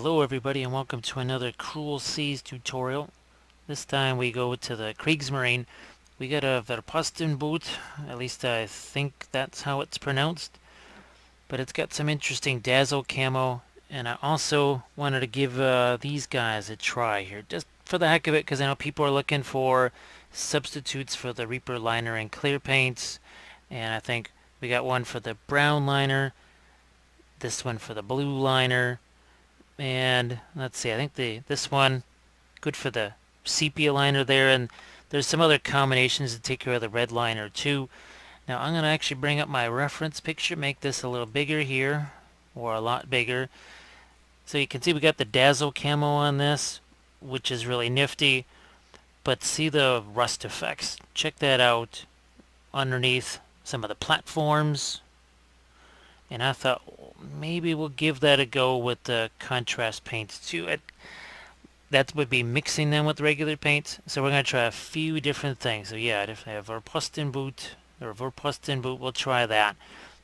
Hello everybody and welcome to another Cruel Seas tutorial. This time we go to the Kriegsmarine. We got a Verpostenboot, at least I think that's how it's pronounced. But it's got some interesting dazzle camo and I also wanted to give uh, these guys a try here just for the heck of it because I know people are looking for substitutes for the Reaper liner and clear paints and I think we got one for the brown liner, this one for the blue liner, and let's see, I think the this one good for the sepia liner there, and there's some other combinations to take care of the red liner too. Now I'm going to actually bring up my reference picture, make this a little bigger here, or a lot bigger. So you can see we got the dazzle camo on this, which is really nifty. But see the rust effects. Check that out underneath some of the platforms. And I thought maybe we'll give that a go with the contrast paints too. It, that would be mixing them with regular paints. So we're going to try a few different things. So yeah, if I have Verpostenboot or Verpostenboot, we'll try that.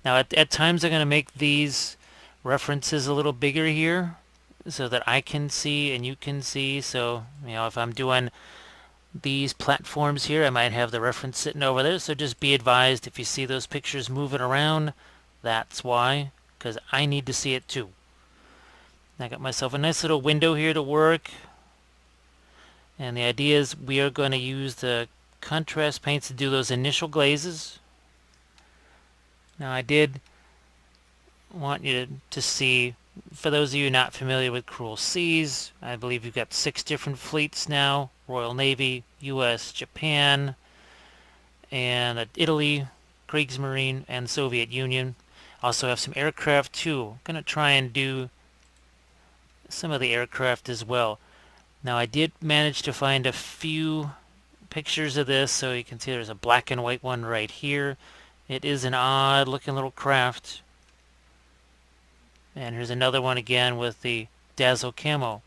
Now at, at times I'm going to make these references a little bigger here so that I can see and you can see. So, you know, if I'm doing these platforms here. I might have the reference sitting over there, so just be advised if you see those pictures moving around, that's why, because I need to see it too. I got myself a nice little window here to work, and the idea is we are going to use the contrast paints to do those initial glazes. Now I did want you to, see for those of you not familiar with Cruel Seas, I believe you've got six different fleets now. Royal Navy, U.S., Japan, and uh, Italy, Kriegsmarine, and Soviet Union. Also have some aircraft too. Going to try and do some of the aircraft as well. Now I did manage to find a few pictures of this, so you can see there's a black and white one right here. It is an odd looking little craft. And here's another one again with the Dazzle Camo.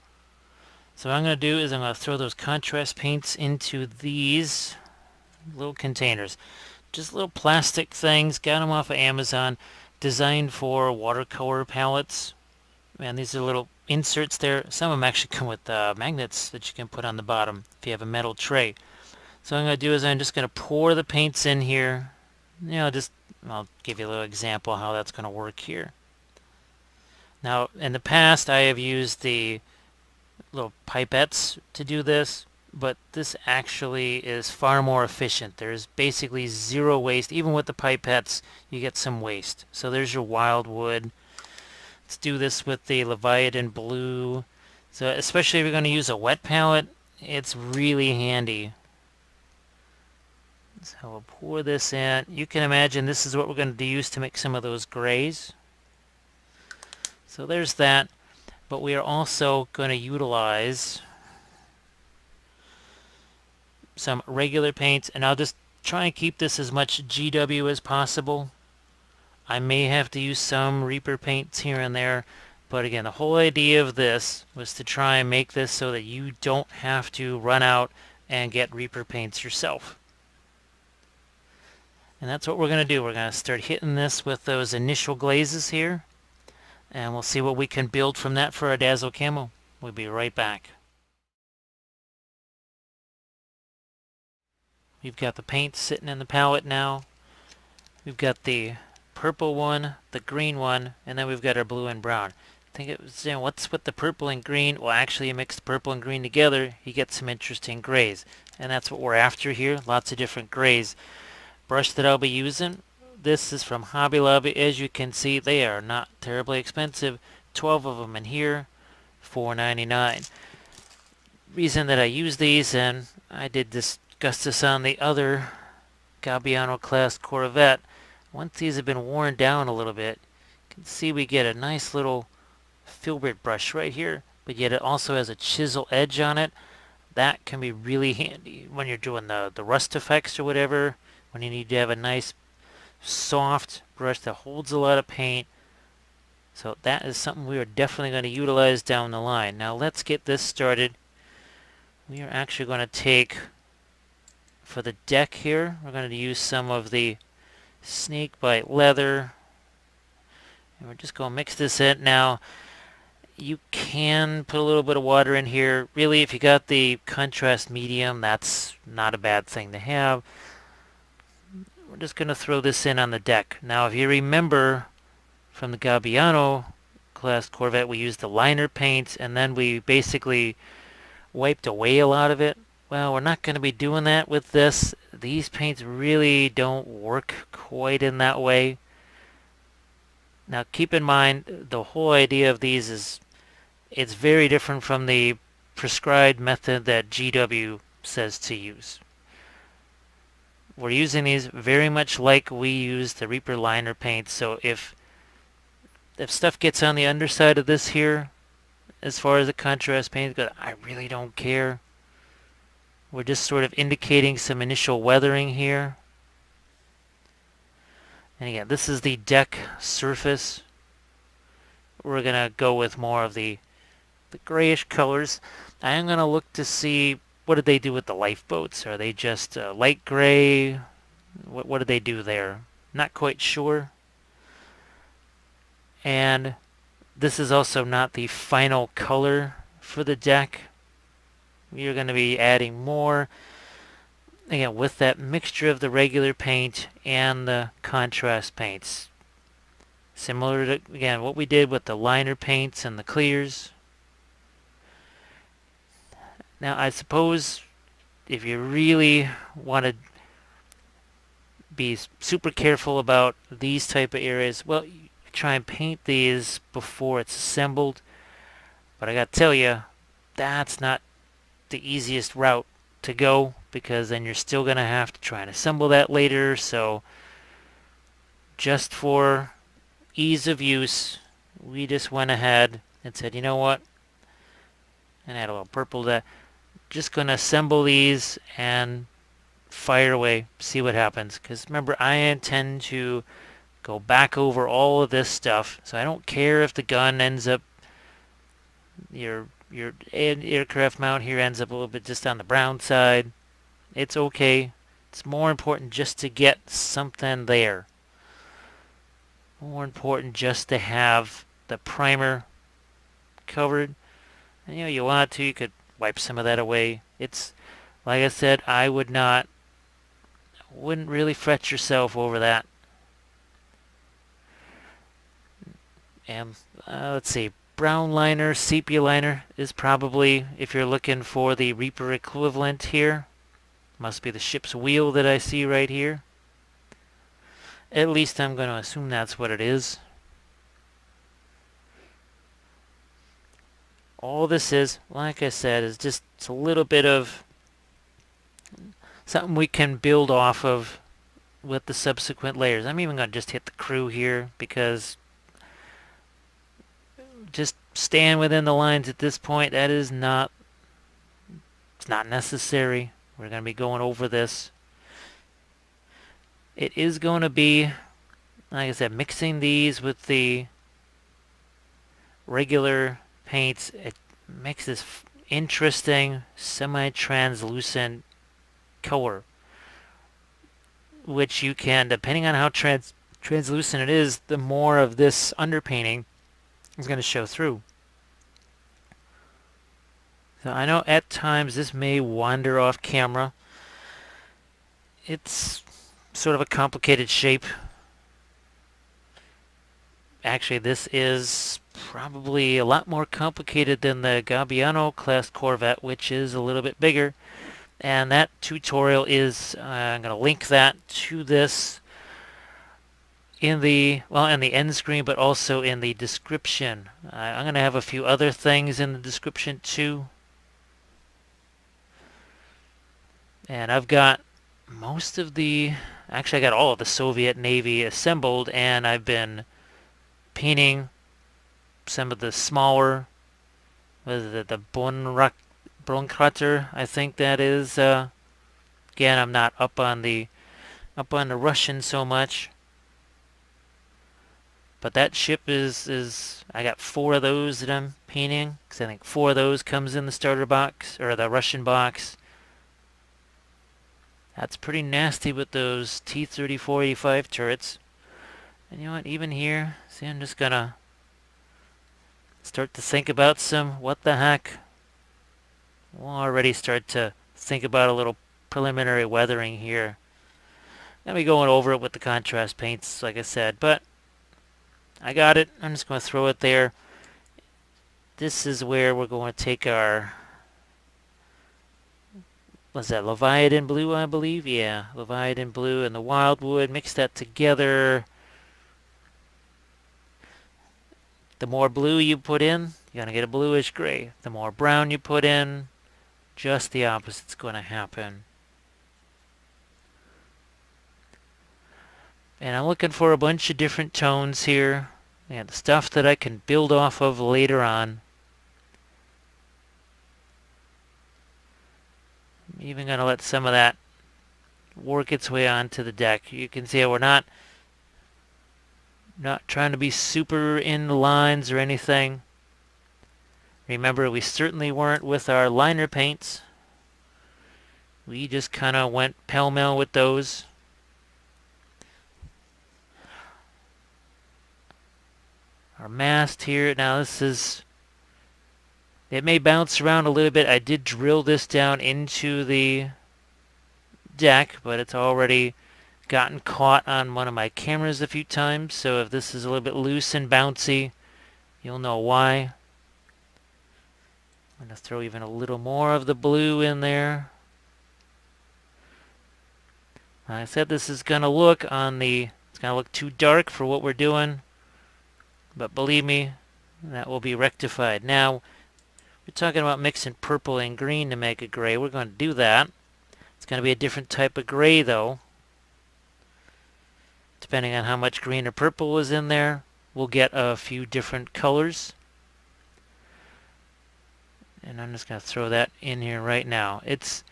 So what I'm going to do is I'm going to throw those contrast paints into these little containers. Just little plastic things, got them off of Amazon, designed for watercolor palettes. And these are little inserts there. Some of them actually come with uh, magnets that you can put on the bottom if you have a metal tray. So what I'm going to do is I'm just going to pour the paints in here. You know, just, I'll give you a little example how that's going to work here. Now, in the past, I have used the little pipettes to do this, but this actually is far more efficient. There's basically zero waste. Even with the pipettes, you get some waste. So there's your Wyldwood. Let's do this with the Leviathan Blue. So especially if you're going to use a wet palette, it's really handy. So we'll pour this in. You can imagine this is what we're going to use to make some of those grays. So there's that. But we are also going to utilize some regular paints. And I'll just try and keep this as much GW as possible. I may have to use some Reaper paints here and there. But again, the whole idea of this was to try and make this so that you don't have to run out and get Reaper paints yourself. And that's what we're going to do. We're going to start hitting this with those initial glazes here. And we'll see what we can build from that for our Dazzle Camo. We'll be right back. We've got the paint sitting in the palette now. We've got the purple one, the green one, and then we've got our blue and brown. I think it was, you know, what's with the purple and green? Well, actually, you mix the purple and green together, you get some interesting grays. And that's what we're after here, lots of different grays. Brush that I'll be using, this is from Hobby Lobby. As you can see, they are not terribly expensive. 12 of them in here, $4.99. Reason that I use these, and I did discuss this on the other Gabbiano class Corvette. Once these have been worn down a little bit, you can see we get a nice little filbert brush right here, but yet it also has a chisel edge on it. That can be really handy when you're doing the, the rust effects or whatever, when you need to have a nice soft brush that holds a lot of paint. So that is something we are definitely going to utilize down the line. Now let's get this started. We are actually going to take, for the deck here, we're going to use some of the snakebite leather. And we're just going to mix this in. Now, you can put a little bit of water in here. Really, if you got the contrast medium, that's not a bad thing to have. We're just going to throw this in on the deck. Now, if you remember from the Gabbiano class Corvette, we used the liner paint, and then we basically wiped away a lot of it. Well, we're not going to be doing that with this. These paints really don't work quite in that way. Now keep in mind, the whole idea of these is it's very different from the prescribed method that GW says to use. We're using these very much like we use the Reaper liner paint, so if if stuff gets on the underside of this here, as far as the contrast paint goes, I really don't care. We're just sort of indicating some initial weathering here. And again, this is the deck surface. We're going to go with more of the, the grayish colors. I am going to look to see what did they do with the lifeboats. Are they just uh, light gray? What, what did they do there? Not quite sure. And this is also not the final color for the deck. You're going to be adding more again with that mixture of the regular paint and the contrast paints. Similar to again what we did with the liner paints and the clears. Now I suppose if you really want to be super careful about these type of areas, well, try and paint these before it's assembled. But I gotta tell you, that's not the easiest route to go because then you're still going to have to try and assemble that later. So just for ease of use, we just went ahead and said, you know what? And add a little purple to just going to assemble these and fire away, see what happens. Because remember, I intend to go back over all of this stuff. So I don't care if the gun ends up, your your aircraft mount here ends up a little bit just on the brown side. It's okay. It's more important just to get something there. More important just to have the primer covered. And, you know, you want to, you could wipe some of that away. It's, like I said, I would not, wouldn't really fret yourself over that. And, uh, let's see, brown liner, sepia liner is probably, if you're looking for the Reaper equivalent here, must be the ship's wheel that I see right here. At least I'm going to assume that's what it is. All this is, like I said, is just a little bit of something we can build off of with the subsequent layers. I'm even going to just hit the crew here because stand within the lines at this point. That is not, it's not necessary. We're going to be going over this. It is going to be, like I said, mixing these with the regular paints. It makes this interesting semi-translucent color which you can, depending on how trans translucent it is, the more of this underpainting is going to show through. So I know at times this may wander off camera. It's sort of a complicated shape. Actually, this is probably a lot more complicated than the Gabbiano class Corvette, which is a little bit bigger. And that tutorial is, uh, I'm going to link that to this in the well in the end screen but also in the description. Uh, I'm gonna have a few other things in the description too. And I've got most of the actually I got all of the Soviet Navy assembled and I've been painting some of the smaller was the Bonrak Bronkrater I think that is uh, again I'm not up on the up on the Russian so much but that ship is, is I got four of those that I'm painting. Because I think four of those comes in the starter box, or the Russian box. That's pretty nasty with those T-3485 turrets. And you know what, even here, see I'm just gonna start to think about some what the heck. We'll already start to think about a little preliminary weathering here. Gonna be going over it with the contrast paints, like I said, but I got it. I'm just going to throw it there. This is where we're going to take our what's that, Leviathan blue, I believe? Yeah, Leviathan blue and the Wyldwood. Mix that together. The more blue you put in, you're going to get a bluish gray. The more brown you put in, just the opposite's going to happen. And I'm looking for a bunch of different tones here. And stuff that I can build off of later on. I'm even going to let some of that work its way onto the deck. You can see we're not not trying to be super in the lines or anything. Remember, we certainly weren't with our liner paints. We just kind of went pell-mell with those. Our mast here, now this is, it may bounce around a little bit. I did drill this down into the deck, but it's already gotten caught on one of my cameras a few times. So if this is a little bit loose and bouncy, you'll know why. I'm going to throw even a little more of the blue in there. I said this is going to look on the, it's going to look too dark for what we're doing. But believe me, that will be rectified. Now, we're talking about mixing purple and green to make a gray. We're going to do that. It's going to be a different type of gray, though. Depending on how much green or purple is in there, we'll get a few different colors. And I'm just going to throw that in here right now. It's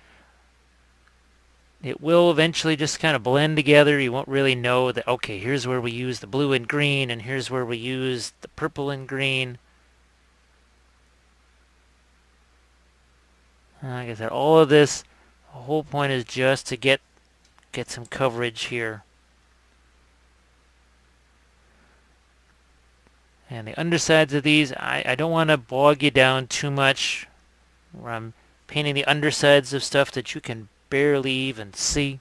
it will eventually just kind of blend together. You won't really know that, okay, here's where we use the blue and green, and here's where we use the purple and green. Like I said, all of this, the whole point is just to get get some coverage here. And the undersides of these, I, I don't want to bog you down too much where I'm painting the undersides of stuff that you can barely even see.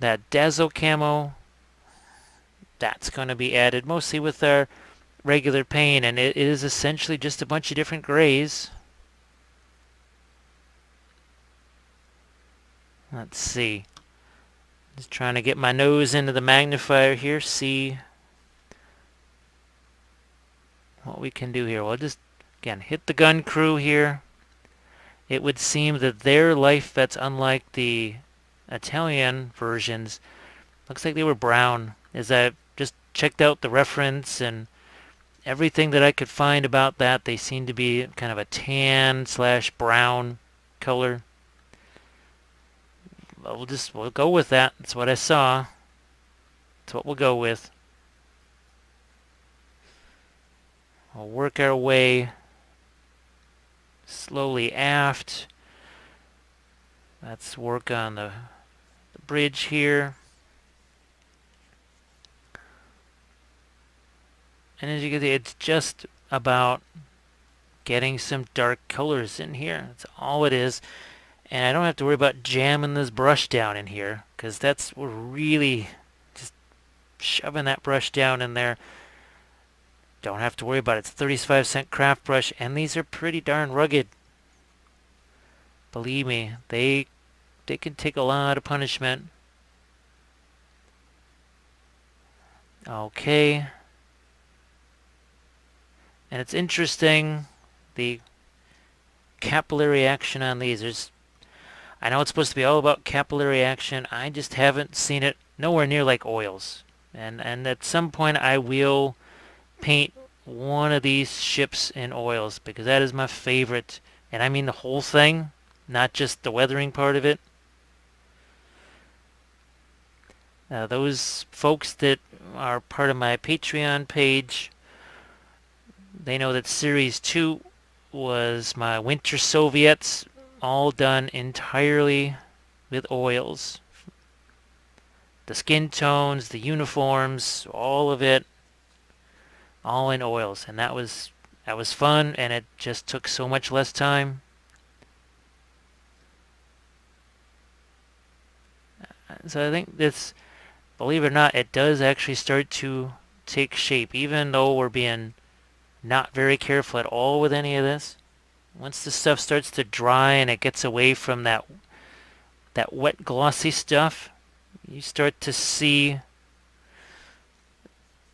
That Dazzle camo, that's going to be added mostly with our regular paint and it is essentially just a bunch of different grays. Let's see. Just trying to get my nose into the magnifier here, see what we can do here. We'll just, again, hit the gun crew here. It would seem that their life vets, unlike the Italian versions, looks like they were brown. As I just checked out the reference and everything that I could find about that, they seem to be kind of a tan slash brown color. We'll just we'll go with that. That's what I saw. That's what we'll go with. We'll work our way slowly aft. Let's work on the, the bridge here. And as you can see, it's just about getting some dark colors in here. That's all it is. And I don't have to worry about jamming this brush down in here because that's we're really just shoving that brush down in there. Don't have to worry about it. It's 35 cent craft brush and these are pretty darn rugged. Believe me, they they can take a lot of punishment. Okay. And it's interesting the capillary action on these. There's I know it's supposed to be all about capillary action. I just haven't seen it nowhere near like oils. And and at some point I will paint one of these ships in oils because that is my favorite. And I mean the whole thing, not just the weathering part of it. Uh, those folks that are part of my Patreon page, they know that Series 2 was my Winter Soviets all done entirely with oils. the skin tones, the uniforms, all of it, all in oils. And that was that was fun, and it just took so much less time. So I think this, believe it or not, it does actually start to take shape, even though we're being not very careful at all with any of this. Once the stuff starts to dry and it gets away from that that wet glossy stuff, you start to see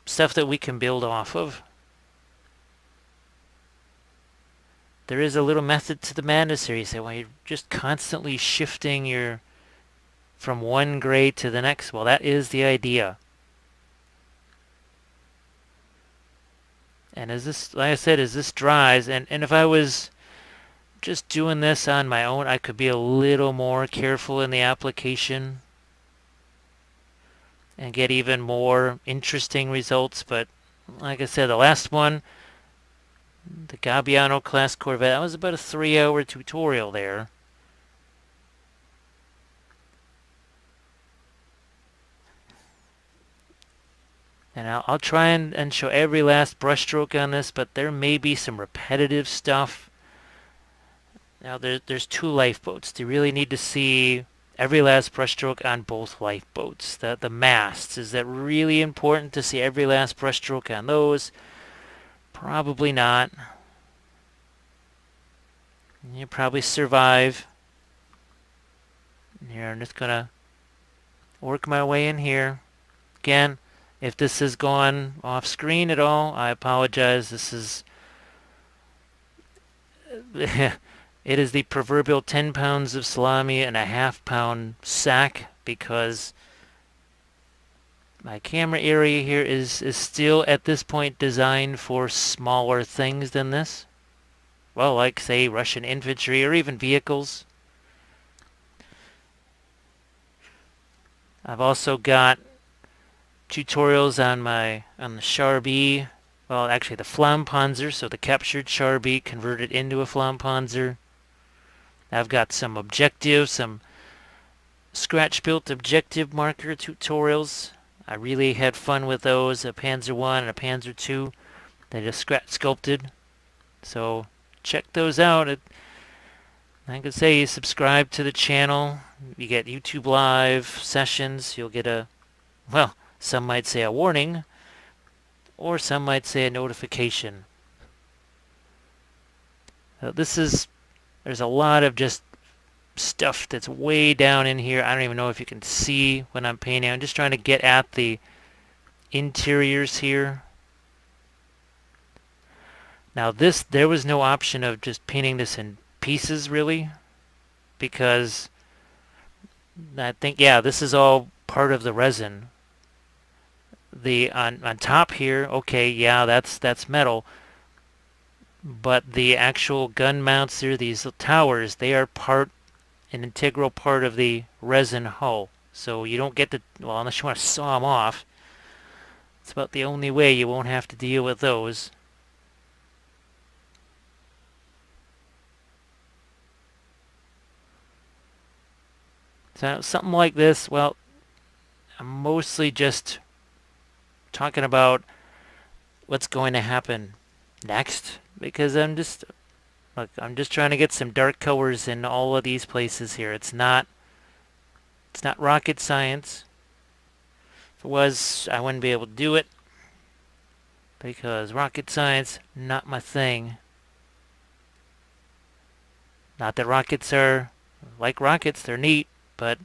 stuff that we can build off of. There is a little method to the madness here. You say, well, you're just constantly shifting your from one grade to the next. Well, that is the idea. And as this, like I said, as this dries, and, and if I was just doing this on my own, I could be a little more careful in the application and get even more interesting results. But like I said, the last one, the Gabbiano class Corvette, that was about a three hour tutorial there. And I'll, I'll try and, and show every last brushstroke on this, but there may be some repetitive stuff. Now there, there's two lifeboats. Do you really need to see every last brushstroke on both lifeboats. The, the masts, is that really important to see every last brushstroke on those? Probably not. You probably survive. Here, I'm just gonna work my way in here. Again, if this has gone off screen at all, I apologize. This is it is the proverbial 10 pounds of salami and a half pound sack because my camera area here is, is still at this point designed for smaller things than this. Well, like say Russian infantry or even vehicles. I've also got tutorials on my on the Char-B, well actually the Flammpanzer, so the captured Char-B converted into a Flammpanzer. I've got some objectives, some scratch-built objective marker tutorials. I really had fun with those, a Panzer 1 and a Panzer 2. They just scratch sculpted. So check those out. It, I could say you subscribe to the channel. You get YouTube live sessions. You'll get a, well, some might say a warning, or some might say a notification. Uh, this is, there's a lot of just stuff that's way down in here. I don't even know if you can see when I'm painting. I'm just trying to get at the interiors here. Now this, there was no option of just painting this in pieces really, because I think, yeah, this is all part of the resin the on, on top here, okay, yeah, that's that's metal. But the actual gun mounts here, these towers, they are part, an integral part of the resin hull. So you don't get to, well, unless you want to saw them off. It's about the only way you won't have to deal with those. So something like this, well, I'm mostly just talking about what's going to happen next because I'm just look I'm just trying to get some dark colors in all of these places here it's not it's not rocket science if it was I wouldn't be able to do it because rocket science not my thing not that rockets are like rockets they're neat but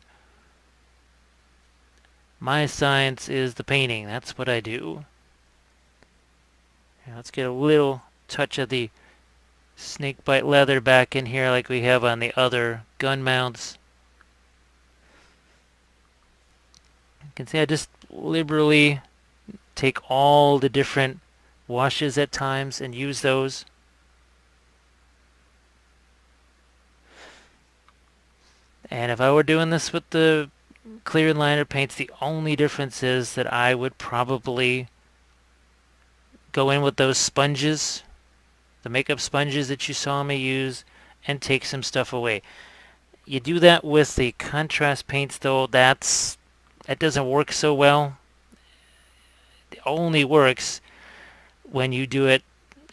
my science is the painting. That's what I do. Now let's get a little touch of the snakebite leather back in here like we have on the other gun mounts. You can see I just liberally take all the different washes at times and use those. And if I were doing this with the clear liner paints. The only difference is that I would probably go in with those sponges, the makeup sponges that you saw me use, and take some stuff away. You do that with the contrast paints though, that's that doesn't work so well. It only works when you do it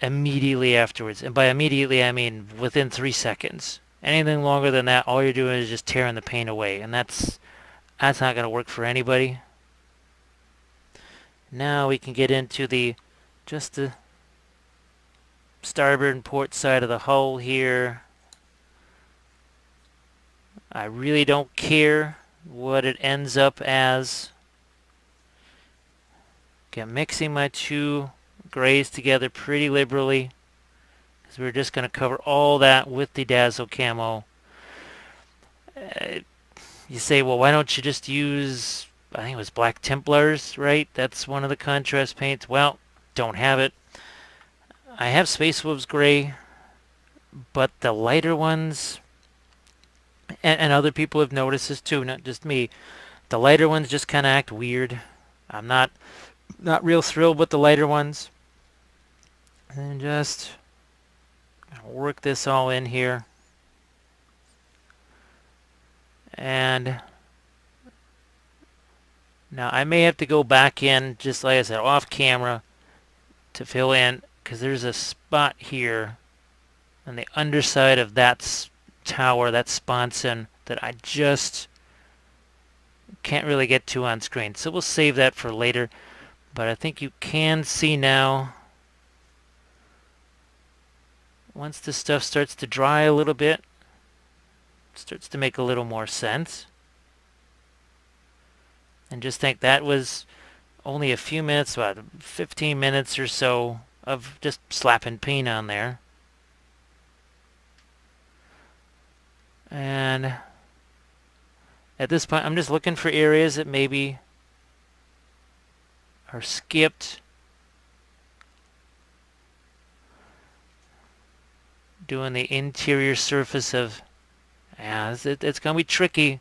immediately afterwards. And by immediately, I mean within three seconds. Anything longer than that, all you're doing is just tearing the paint away. And that's, that's not going to work for anybody. Now we can get into the, just the starboard and port side of the hull here. I really don't care what it ends up as. Okay, I'm mixing my two grays together pretty liberally because we're just going to cover all that with the Dazzle Camo. Uh, you say, well, why don't you just use, I think it was Black Templars, right? That's one of the contrast paints. Well, don't have it. I have Space Wolves Gray, but the lighter ones, and, and other people have noticed this too, not just me, the lighter ones just kind of act weird. I'm not not real thrilled with the lighter ones. And just work this all in here. And now I may have to go back in, just like I said, off camera to fill in because there's a spot here on the underside of that tower, that sponson, that I just can't really get to on screen. So we'll save that for later. But I think you can see now, once this stuff starts to dry a little bit, starts to make a little more sense. And just think that was only a few minutes, about 15 minutes or so of just slapping paint on there. And at this point, I'm just looking for areas that maybe are skipped. Doing the interior surface of, yeah, it's, it's going to be tricky.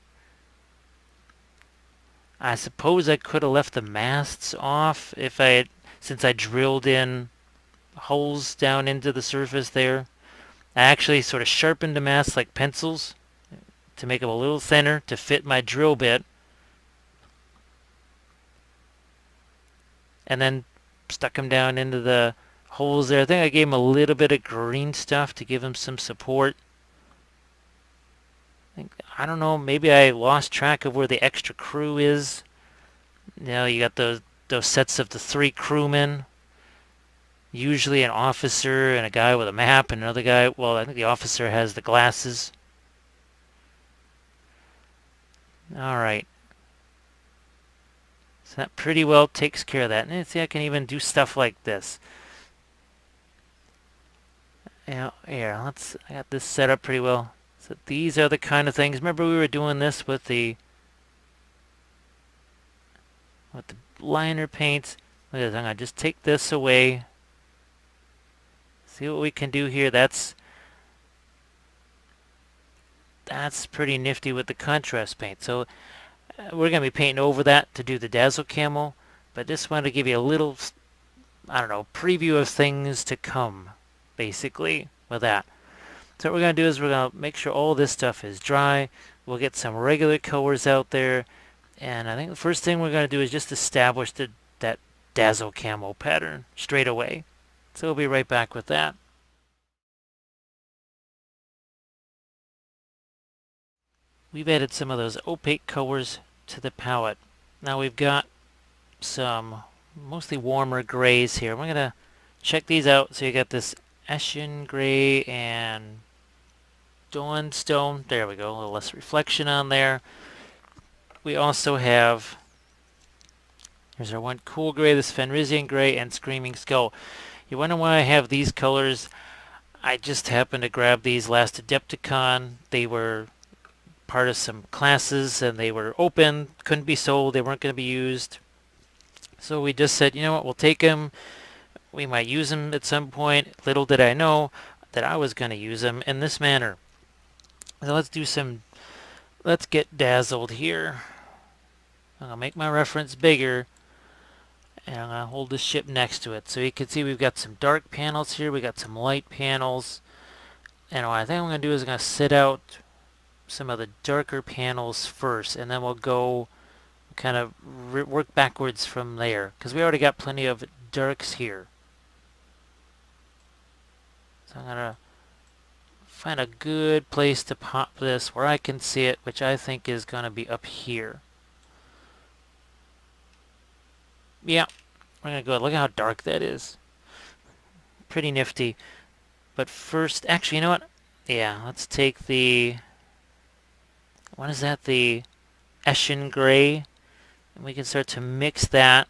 I suppose I could have left the masts off if I had, since I drilled in holes down into the surface there. I actually sort of sharpened the masts like pencils to make them a little thinner to fit my drill bit. And then stuck them down into the holes there. I think I gave them a little bit of green stuff to give them some support. I, don't know, maybe I lost track of where the extra crew is. You know, you got those those sets of the three crewmen usually an officer and a guy with a map and another guy, well, I think the officer has the glasses. Alright. So that pretty well takes care of that. And see, I can even do stuff like this. Yeah, here, let's, I got this set up pretty well. So these are the kind of things, remember we were doing this with the, with the liner paints. Look at this, I'm going to just take this away See what we can do here. That's that's pretty nifty with the contrast paint. So uh, we're going to be painting over that to do the Dazzle Camo. But just wanted to give you a little, I don't know, preview of things to come, basically, with that. So what we're going to do is we're going to make sure all this stuff is dry. We'll get some regular colors out there. And I think the first thing we're going to do is just establish the, that Dazzle Camo pattern straight away. So we'll be right back with that. We've added some of those opaque colors to the palette. Now we've got some mostly warmer grays here. We're going to check these out. So you got this Eshin gray and Dawnstone. There we go. A little less reflection on there. We also have, here's our one cool gray, this Fenrisian gray, and Screaming Skull. You wonder why I have these colors? I just happened to grab these last Adepticon. They were part of some classes and they were open, couldn't be sold, they weren't going to be used. So we just said, you know what, we'll take them. We might use them at some point. Little did I know that I was going to use them in this manner. So let's do some, let's get dazzled here. I'm going to make my reference bigger and I'm going to hold the ship next to it. So you can see we've got some dark panels here, we got some light panels, and what I think I'm going to do is I'm going to sit out some of the darker panels first, and then we'll go kind of work backwards from there because we already got plenty of darks here. So I'm going to find a good place to pop this where I can see it, which I think is going to be up here. Yeah, we're going to go. Look at how dark that is. Pretty nifty. But first, actually, you know what? Yeah, let's take the... What is that? The Eshin Gray. And we can start to mix that.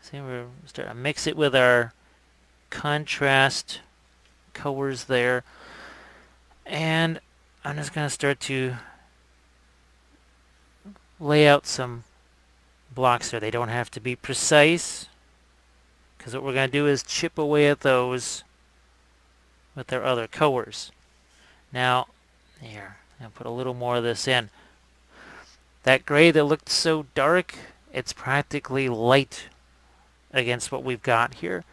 See, we're start to mix it with our contrast colors there. And I'm just going to start to lay out some blocks there. They don't have to be precise because what we're going to do is chip away at those with our other colors. Now, here, I'll put a little more of this in. That gray that looked so dark, it's practically light against what we've got here.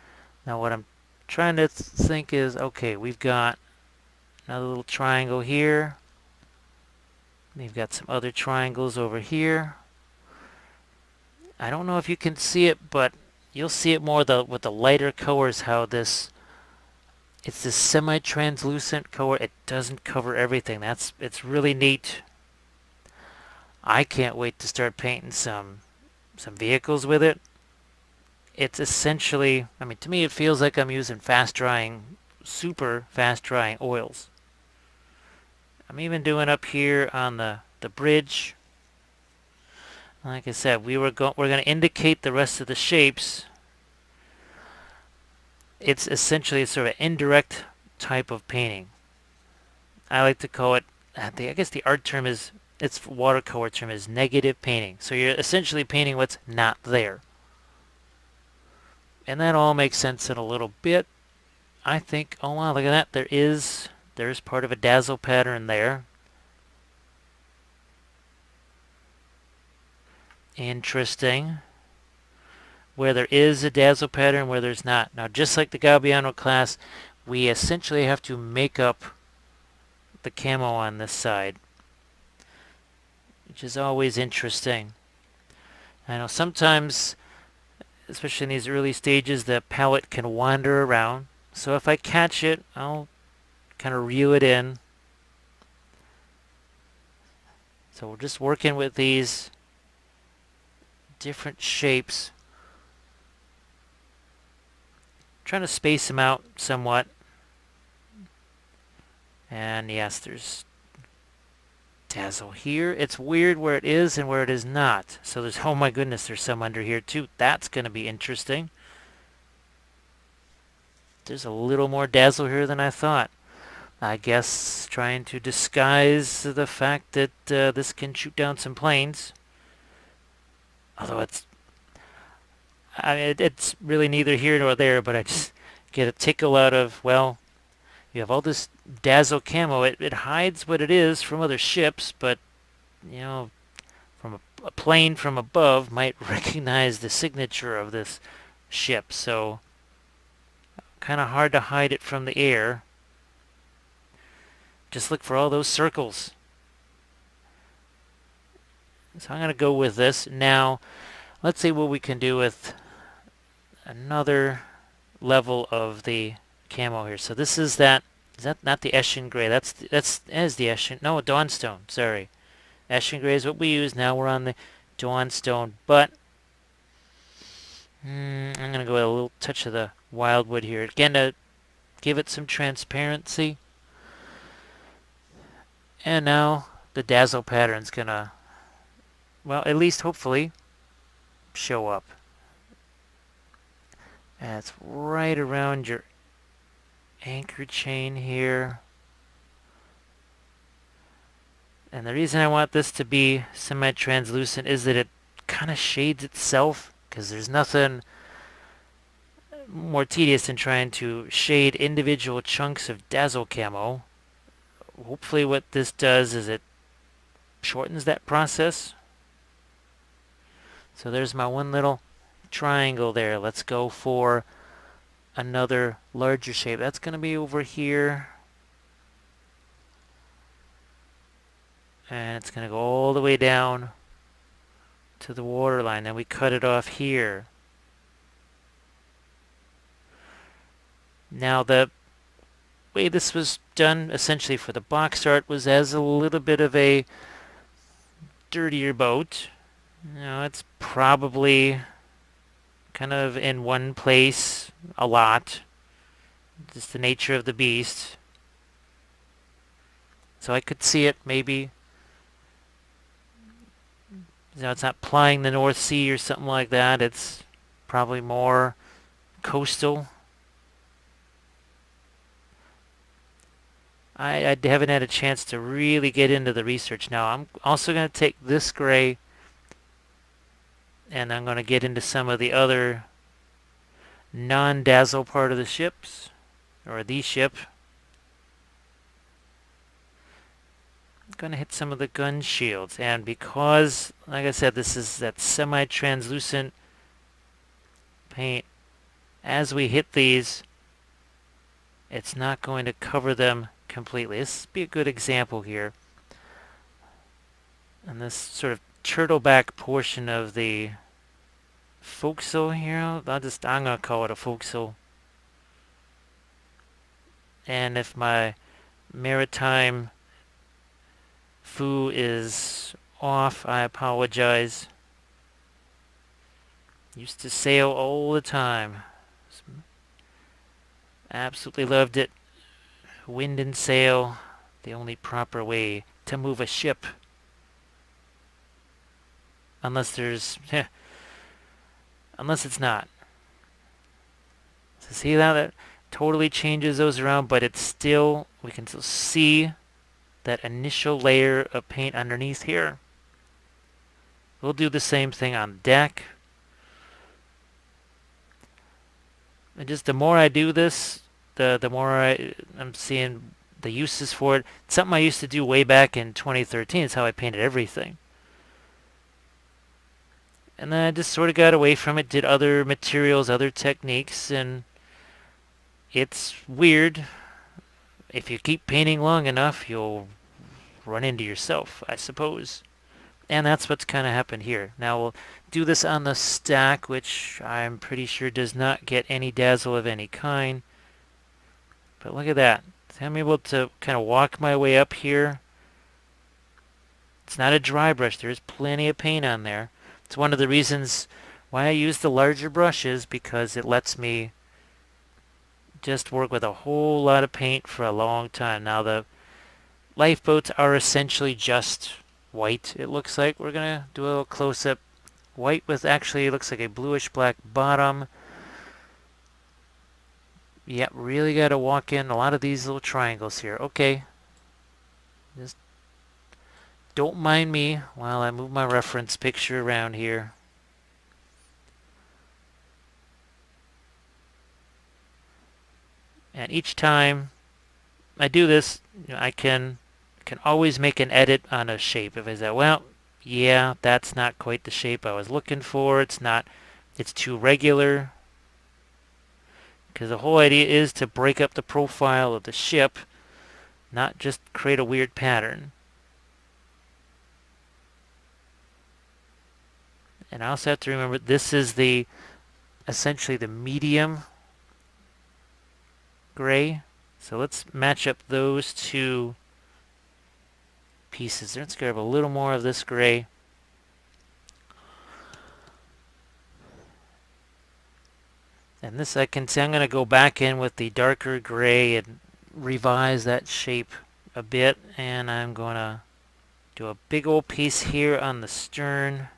Now what I'm trying to think is, okay, we've got Another little triangle here. We've got some other triangles over here. I don't know if you can see it, but you'll see it more the, with the lighter colors how this it's this semi-translucent color. It doesn't cover everything. That's it's really neat. I can't wait to start painting some some vehicles with it. It's essentially, I mean, to me it feels like I'm using fast drying, super fast drying oils. I'm even doing up here on the, the bridge. Like I said, we were go we're going to indicate the rest of the shapes. It's essentially a sort of indirect type of painting. I like to call it, uh, I guess the art term is, its watercolor term is negative painting. So you're essentially painting what's not there. And that all makes sense in a little bit. I think, oh wow, look at that. There is there's part of a dazzle pattern there. Interesting. Where there is a dazzle pattern, where there's not. Now, just like the Gabbiano class, we essentially have to make up the camo on this side, which is always interesting. I know sometimes, especially in these early stages, the palette can wander around. So if I catch it, I'll kind of reel it in. So we're just working with these different shapes. Trying to space them out somewhat. And yes, there's dazzle here. It's weird where it is and where it is not. So there's, oh my goodness, there's some under here too. That's going to be interesting. There's a little more dazzle here than I thought. I guess trying to disguise the fact that uh, this can shoot down some planes. Although it's, I mean, it's really neither here nor there, but I just get a tickle out of, well, you have all this dazzle camo. It, it hides what it is from other ships, but, you know, from a, a plane from above might recognize the signature of this ship. So, kind of hard to hide it from the air. Just look for all those circles. So I'm going to go with this. Now, let's see what we can do with another level of the camo here. So this is that, is that not the Eshin Gray? That's, the, that's, that is the Eshin, no, Dawnstone, sorry. Eshin Gray is what we use. Now we're on the Dawnstone, but mm, I'm going to go with a little touch of the Wyldwood here. Again, to give it some transparency. And now the dazzle pattern's gonna, well, at least hopefully, show up. It's right around your anchor chain here. And the reason I want this to be semi-translucent is that it kind of shades itself because there's nothing more tedious than trying to shade individual chunks of dazzle camo hopefully what this does is it shortens that process. So there's my one little triangle there. Let's go for another larger shape. That's going to be over here. And it's going to go all the way down to the waterline. Then we cut it off here. Now the way this was done essentially for the box art was as a little bit of a dirtier boat. You know, it's probably kind of in one place a lot. Just the nature of the beast. So I could see it maybe. You know, it's not plying the North Sea or something like that. It's probably more coastal. I, I haven't had a chance to really get into the research now. I'm also going to take this gray and I'm going to get into some of the other non-dazzle part of the ships or the ship. I'm going to hit some of the gun shields and because like I said this is that semi-translucent paint as we hit these it's not going to cover them completely. This would be a good example here. And this sort of turtleback portion of the forecastle here, I'll just, I'm going to call it a forecastle. And if my maritime foo is off, I apologize. Used to sail all the time. Absolutely loved it wind and sail, the only proper way to move a ship. Unless there's... unless it's not. So see that? That totally changes those around, but it's still... We can still see that initial layer of paint underneath here. We'll do the same thing on deck. And just the more I do this, the the more I, I'm seeing the uses for it. It's something I used to do way back in 2013. It's how I painted everything. And then I just sort of got away from it, did other materials, other techniques, and it's weird. If you keep painting long enough, you'll run into yourself, I suppose. And that's what's kind of happened here. Now we'll do this on the stack, which I'm pretty sure does not get any dazzle of any kind. But look at that. I'm able to kind of walk my way up here. It's not a dry brush. There's plenty of paint on there. It's one of the reasons why I use the larger brushes because it lets me just work with a whole lot of paint for a long time. Now the lifeboats are essentially just white it looks like. We're going to do a little close-up. White with actually looks like a bluish black bottom. Yep, really got to walk in a lot of these little triangles here. Okay. Just don't mind me while I move my reference picture around here. And each time I do this, you know, I can can always make an edit on a shape. If I say, well, yeah, that's not quite the shape I was looking for. It's not, it's too regular. Because the whole idea is to break up the profile of the ship, not just create a weird pattern. And I also have to remember this is the essentially the medium gray. So let's match up those two pieces. Let's grab a little more of this gray. And this I can see I'm going to go back in with the darker gray and revise that shape a bit. And I'm going to do a big old piece here on the stern.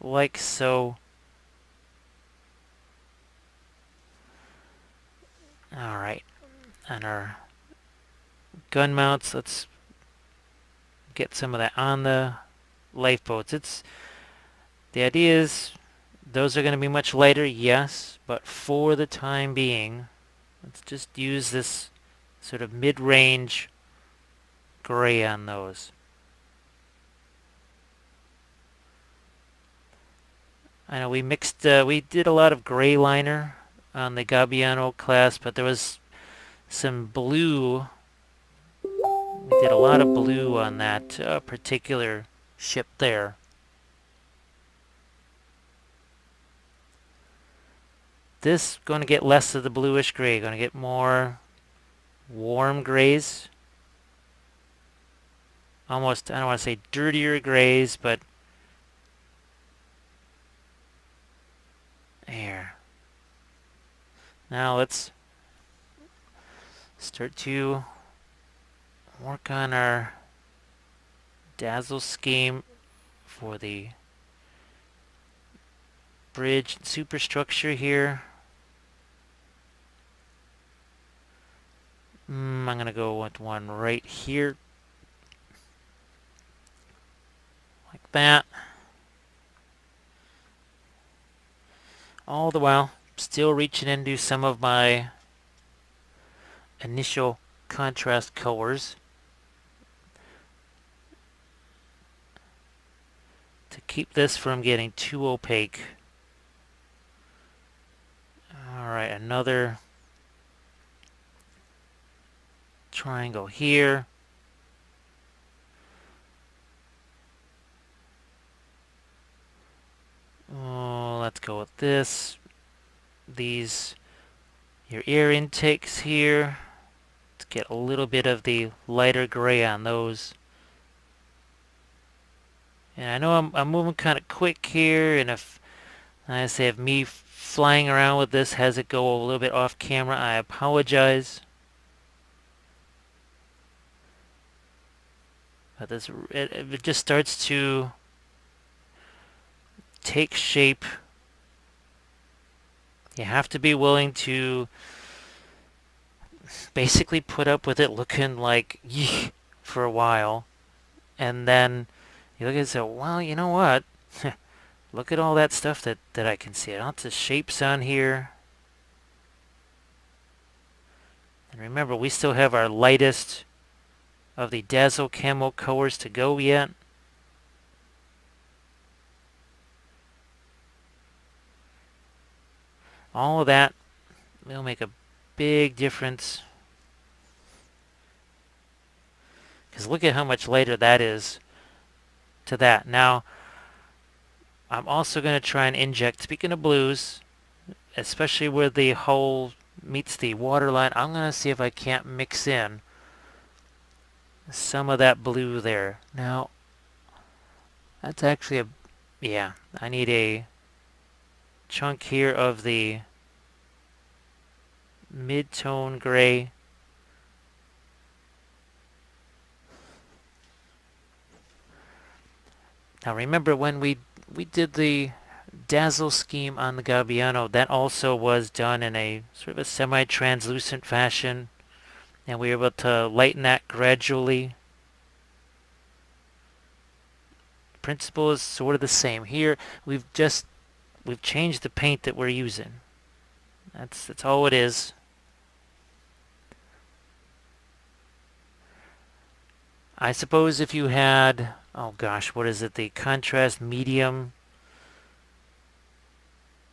Like so. Alright. And our gun mounts, let's get some of that on the lifeboats. It's the idea is those are going to be much lighter, yes, but for the time being, let's just use this sort of mid-range gray on those. I know we mixed, uh, we did a lot of gray liner on the Gabbiano class, but there was some blue We did a lot of blue on that uh, particular ship there. This going to get less of the bluish gray, going to get more warm grays. Almost, I don't want to say dirtier grays, but there. Now let's start to work on our dazzle scheme for the bridge superstructure here. Mm, I'm going to go with one right here. Like that. All the while, still reaching into some of my initial contrast colors. To keep this from getting too opaque. Alright, another triangle here. Oh, let's go with this. These, your air intakes here. Let's get a little bit of the lighter gray on those. And I know I'm, I'm moving kind of quick here, and if, I say, if me flying around with this has it go a little bit off camera, I apologize. But this it, it just starts to take shape. You have to be willing to basically put up with it looking like for a while. And then you look at it and say, well, you know what? look at all that stuff that, that I can see. Lots of shapes on here. And remember, we still have our lightest of the Dazzle Camo colors to go yet. All of that will make a big difference. Because look at how much lighter that is to that. Now, I'm also going to try and inject, speaking of blues, especially where the hole meets the waterline, I'm going to see if I can't mix in some of that blue there. Now, that's actually a, yeah, I need a chunk here of the mid-tone gray. Now remember when we we did the dazzle scheme on the Gabbiano, that also was done in a sort of a semi-translucent fashion and we were able to lighten that gradually. The Principle is sort of the same. Here we've just we've changed the paint that we're using. That's that's all it is. I suppose if you had oh gosh, what is it, the contrast medium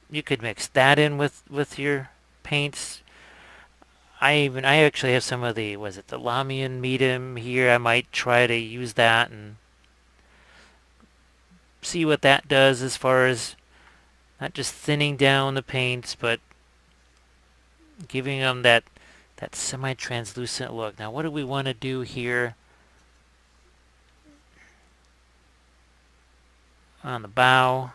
you could mix that in with with your paints I even I actually have some of the was it the Lahmian medium here. I might try to use that and see what that does as far as not just thinning down the paints, but giving them that that semi-translucent look. Now, what do we want to do here on the bow?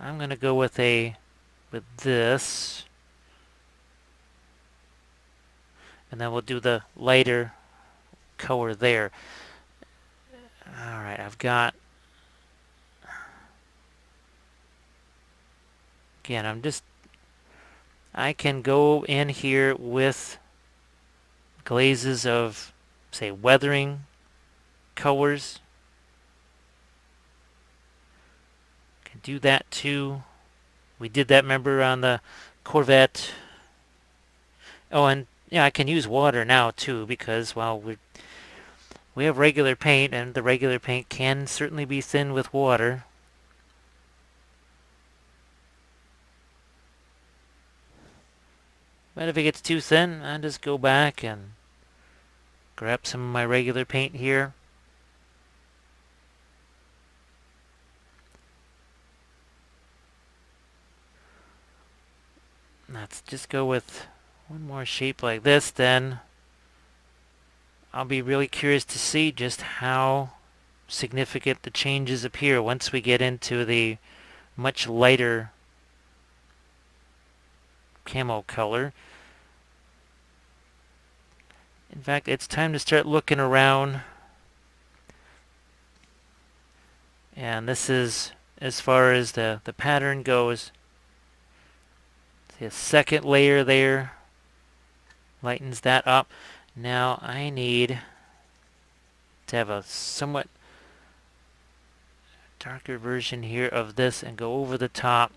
I'm going to go with a with this. And then we'll do the lighter color there. Alright, I've got... Again, I'm just... I can go in here with glazes of, say, weathering colors. Can do that too. We did that, remember, on the Corvette. Oh, and yeah, I can use water now, too, because, well, we we have regular paint, and the regular paint can certainly be thin with water. But if it gets too thin, I just go back and grab some of my regular paint here. Let's just go with one more shape like this then. I'll be really curious to see just how significant the changes appear once we get into the much lighter camo color. In fact, it's time to start looking around. And this is as far as the, the pattern goes. See second layer there. Lightens that up. Now I need to have a somewhat darker version here of this and go over the top.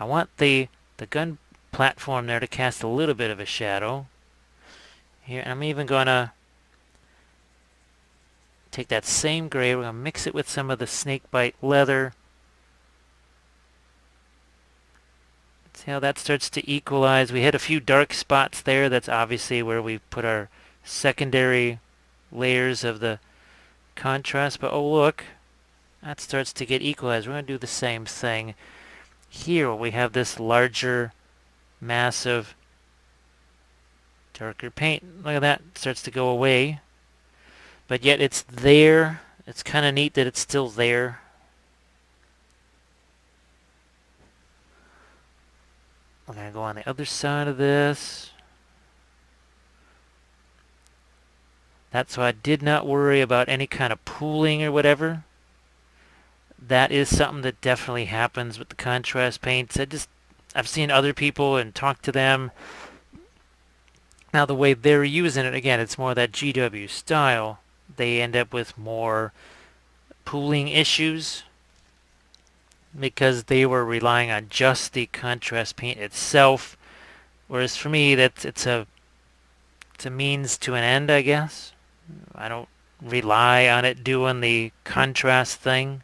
I want the the gun platform there to cast a little bit of a shadow. Here, I'm even gonna take that same gray, we're gonna mix it with some of the snakebite leather. See how that starts to equalize. We hit a few dark spots there. That's obviously where we put our secondary layers of the contrast. But oh look, that starts to get equalized. We're going to do the same thing here. We have this larger, massive, darker paint. Look at that. It starts to go away. But yet it's there. It's kind of neat that it's still there. We're going to go on the other side of this. That's why I did not worry about any kind of pooling or whatever that is something that definitely happens with the contrast paints. I just I've seen other people and talked to them. Now the way they're using it again, it's more that GW style. They end up with more pooling issues because they were relying on just the contrast paint itself. Whereas for me, that's it's a it's a means to an end, I guess. I don't rely on it doing the contrast thing.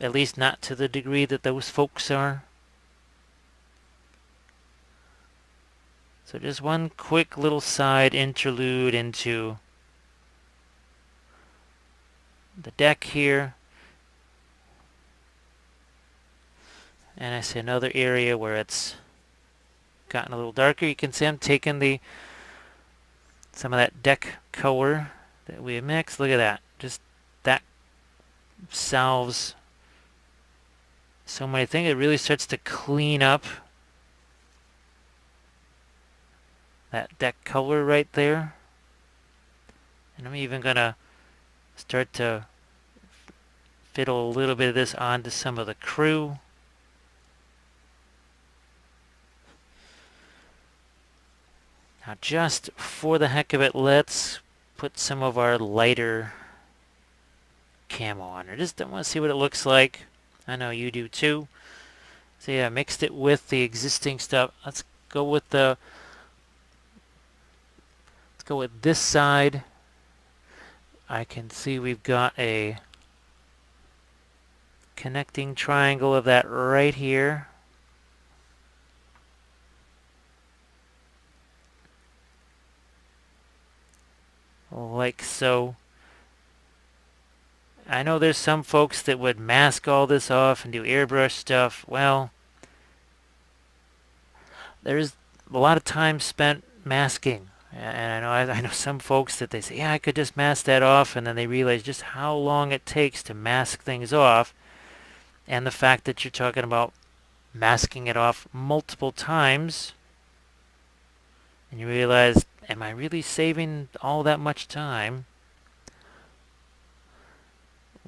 At least not to the degree that those folks are. So just one quick little side interlude into the deck here. And I see another area where it's gotten a little darker. You can see I'm taking the some of that deck color that we mixed. Look at that. Just that solves so I think it really starts to clean up that deck color right there. And I'm even going to start to fiddle a little bit of this onto some of the crew. Now just for the heck of it, let's put some of our lighter camo on. I just don't want to see what it looks like. I know you do too. So yeah, mixed it with the existing stuff. Let's go with the let's go with this side. I can see we've got a connecting triangle of that right here. Like so. I know there's some folks that would mask all this off and do airbrush stuff. Well, there's a lot of time spent masking. And I know I know some folks that they say, yeah, I could just mask that off, and then they realize just how long it takes to mask things off, and the fact that you're talking about masking it off multiple times, and you realize, am I really saving all that much time?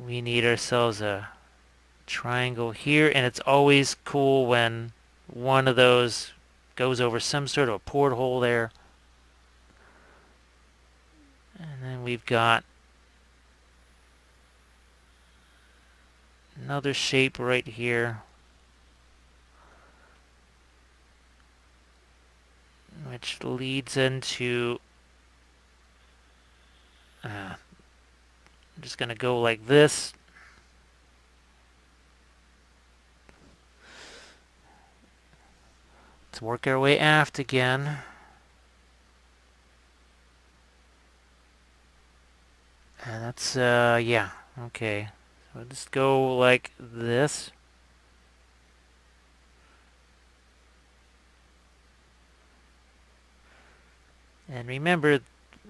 we need ourselves a triangle here and it's always cool when one of those goes over some sort of a porthole there and then we've got another shape right here which leads into uh, I'm just going to go like this. Let's work our way aft again. And that's, uh, yeah, okay. So let's go like this. And remember,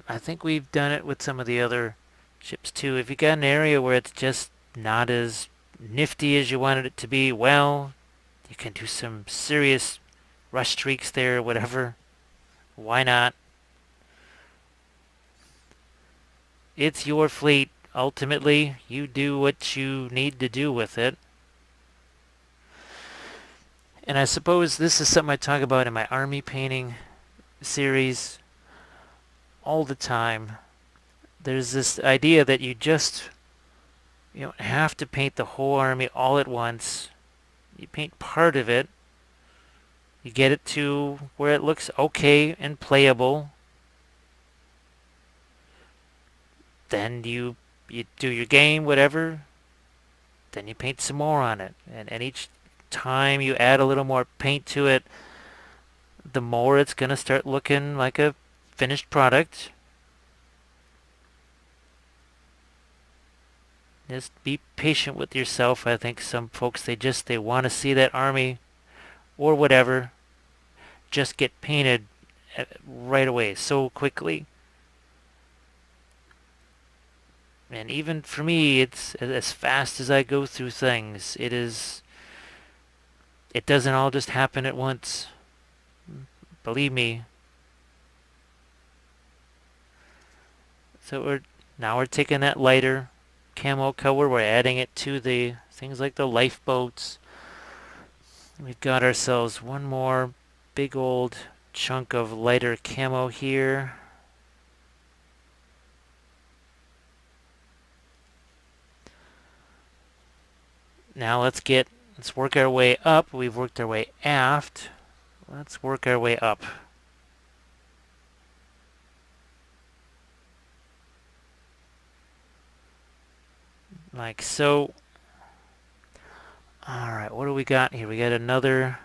I think we've done it with some of the other ships too. If you got an area where it's just not as nifty as you wanted it to be, well, you can do some serious rush streaks there, whatever. Why not? It's your fleet. Ultimately, you do what you need to do with it. And I suppose this is something I talk about in my army painting series all the time. There's this idea that you just you don't have to paint the whole army all at once. You paint part of it. You get it to where it looks okay and playable. Then you you do your game, whatever. Then you paint some more on it. And, and each time you add a little more paint to it, the more it's going to start looking like a finished product. Just be patient with yourself. I think some folks, they just, they want to see that army or whatever just get painted uh, right away so quickly. And even for me, it's as fast as I go through things. It is, it doesn't all just happen at once. Believe me, So we're now we're taking that lighter camo color, we're adding it to the things like the lifeboats. We've got ourselves one more big old chunk of lighter camo here. Now let's get, let's work our way up. We've worked our way aft. Let's work our way up. Like so. Alright, what do we got here? We got another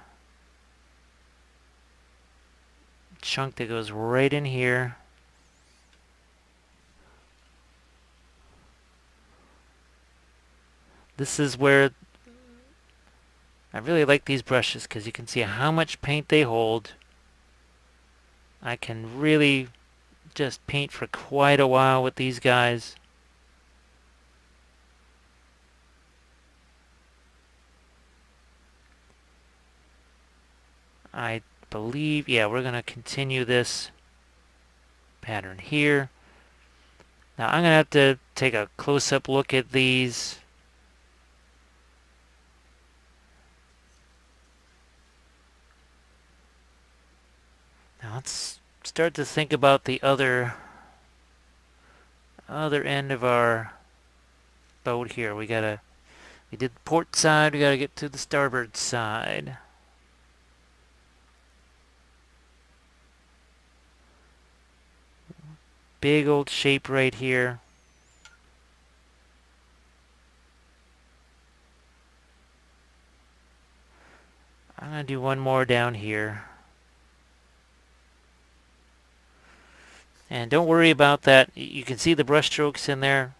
chunk that goes right in here. This is where I really like these brushes because you can see how much paint they hold. I can really just paint for quite a while with these guys. I believe, yeah, we're going to continue this pattern here. Now I'm going to have to take a close-up look at these. Now let's start to think about the other other end of our boat here. We gotta we did the port side, we gotta get to the starboard side. Big old shape right here. I'm going to do one more down here. And don't worry about that. You can see the brush strokes in there.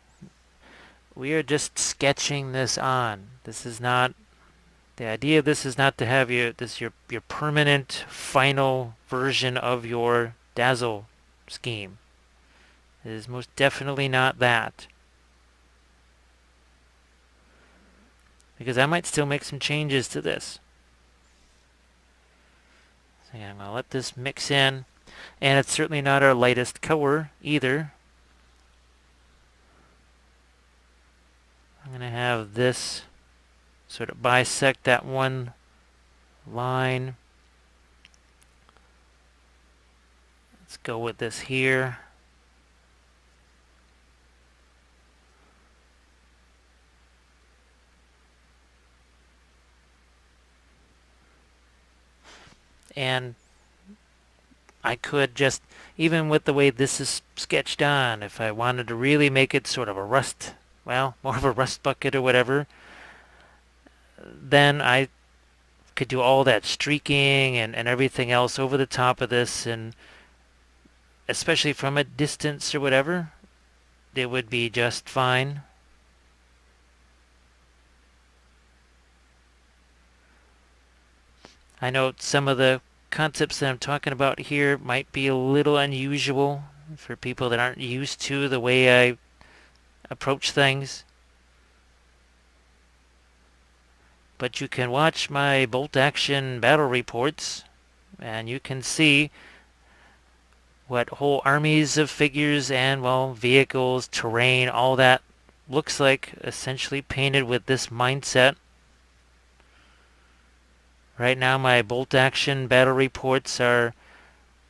We are just sketching this on. This is not, the idea of this is not to have you, this your, your permanent final version of your Dazzle scheme. It is most definitely not that. Because I might still make some changes to this. So yeah, I'm going to let this mix in. And it's certainly not our lightest color either. I'm going to have this sort of bisect that one line. Let's go with this here. And I could just, even with the way this is sketched on, if I wanted to really make it sort of a rust, well, more of a rust bucket or whatever, then I could do all that streaking and, and everything else over the top of this and especially from a distance or whatever, it would be just fine. I know some of the concepts that I'm talking about here might be a little unusual for people that aren't used to the way I approach things. But you can watch my bolt action battle reports and you can see what whole armies of figures and, well, vehicles, terrain, all that looks like essentially painted with this mindset. Right now my bolt action battle reports are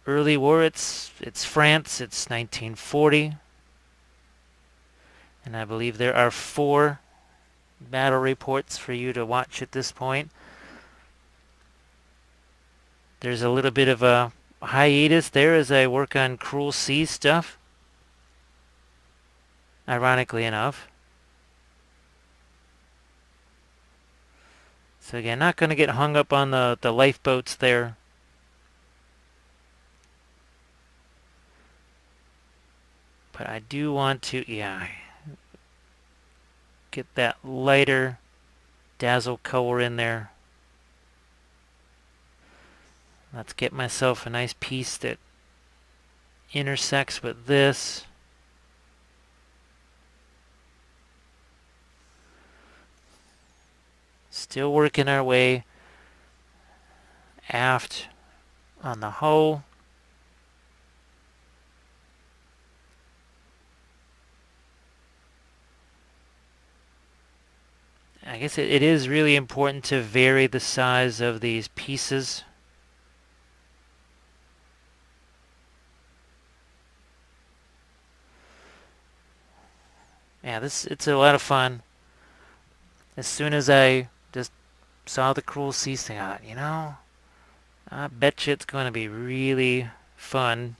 early war. It's, it's France. It's 1940. And I believe there are four battle reports for you to watch at this point. There's a little bit of a hiatus there as I work on Cruel Sea stuff. Ironically enough. So again, not going to get hung up on the, the lifeboats there. But I do want to, yeah, get that lighter dazzle color in there. Let's get myself a nice piece that intersects with this. Still working our way aft on the hull. I guess it, it is really important to vary the size of these pieces. Yeah, this it's a lot of fun. As soon as I saw the cruel sea thing out, you know, I bet you it's going to be really fun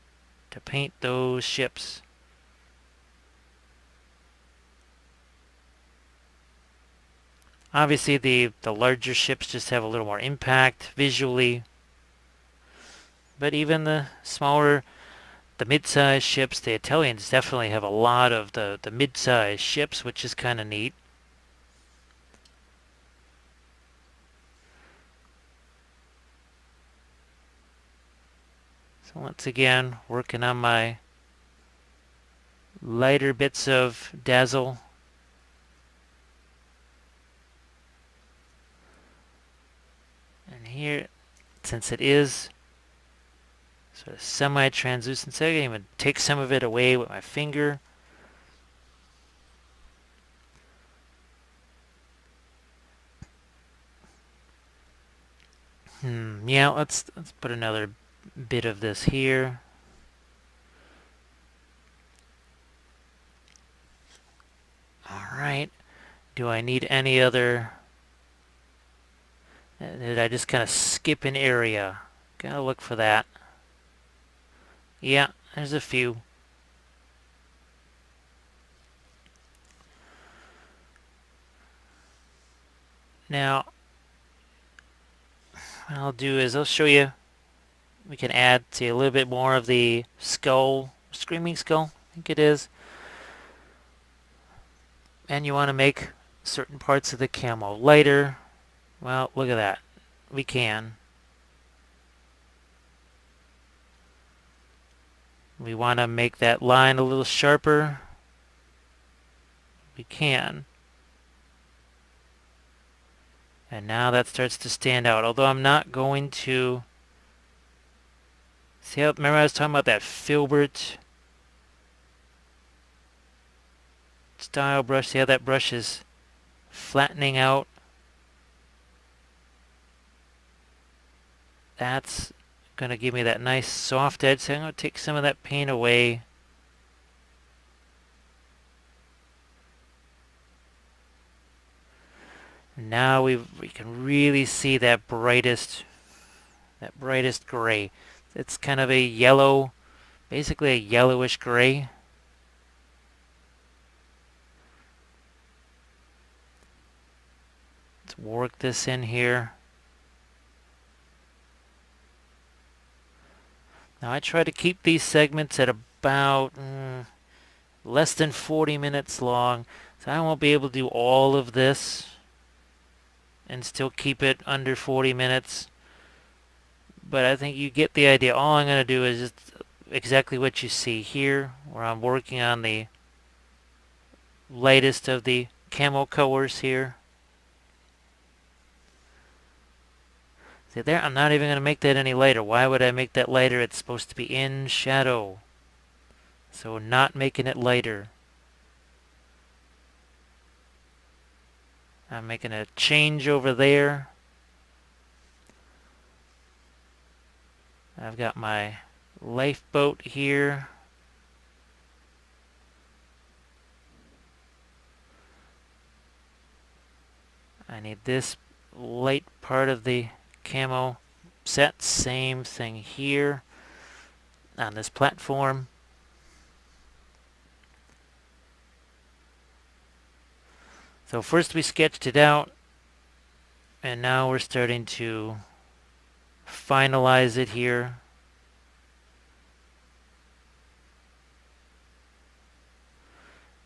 to paint those ships. Obviously the, the larger ships just have a little more impact visually. But even the smaller, the mid-sized ships, the Italians definitely have a lot of the, the mid-sized ships, which is kind of neat. Once again working on my lighter bits of dazzle. And here since it is sort of semi-translucent so I can even take some of it away with my finger. Hmm, yeah, let's let's put another bit of this here. Alright. Do I need any other... Did I just kind of skip an area? Gotta look for that. Yeah, there's a few. Now, what I'll do is I'll show you we can add to a little bit more of the skull, screaming skull, I think it is. And you want to make certain parts of the camo lighter. Well, look at that. We can. We want to make that line a little sharper. We can. And now that starts to stand out. Although I'm not going to See how, remember I was talking about that filbert style brush? See how that brush is flattening out? That's going to give me that nice soft edge. So I'm going to take some of that paint away. Now we we can really see that brightest that brightest gray. It's kind of a yellow, basically a yellowish gray. Let's work this in here. Now I try to keep these segments at about mm, less than 40 minutes long, so I won't be able to do all of this and still keep it under 40 minutes. But I think you get the idea. All I'm going to do is just exactly what you see here, where I'm working on the latest of the camo colors here. See there, I'm not even going to make that any lighter. Why would I make that lighter? It's supposed to be in shadow. So not making it lighter. I'm making a change over there. I've got my lifeboat here. I need this light part of the camo set. Same thing here on this platform. So first we sketched it out and now we're starting to finalize it here.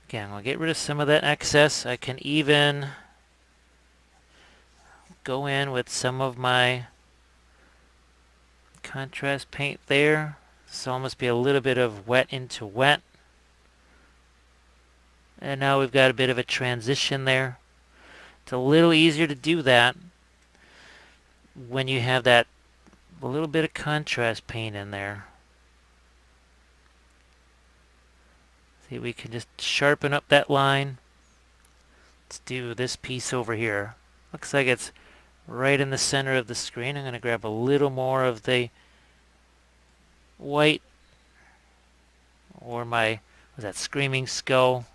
Again, I'll get rid of some of that excess. I can even go in with some of my contrast paint there. So almost be a little bit of wet into wet. And now we've got a bit of a transition there. It's a little easier to do that when you have that a little bit of contrast paint in there. See, we can just sharpen up that line. Let's do this piece over here. Looks like it's right in the center of the screen. I'm going to grab a little more of the white or my, was that Screaming Skull?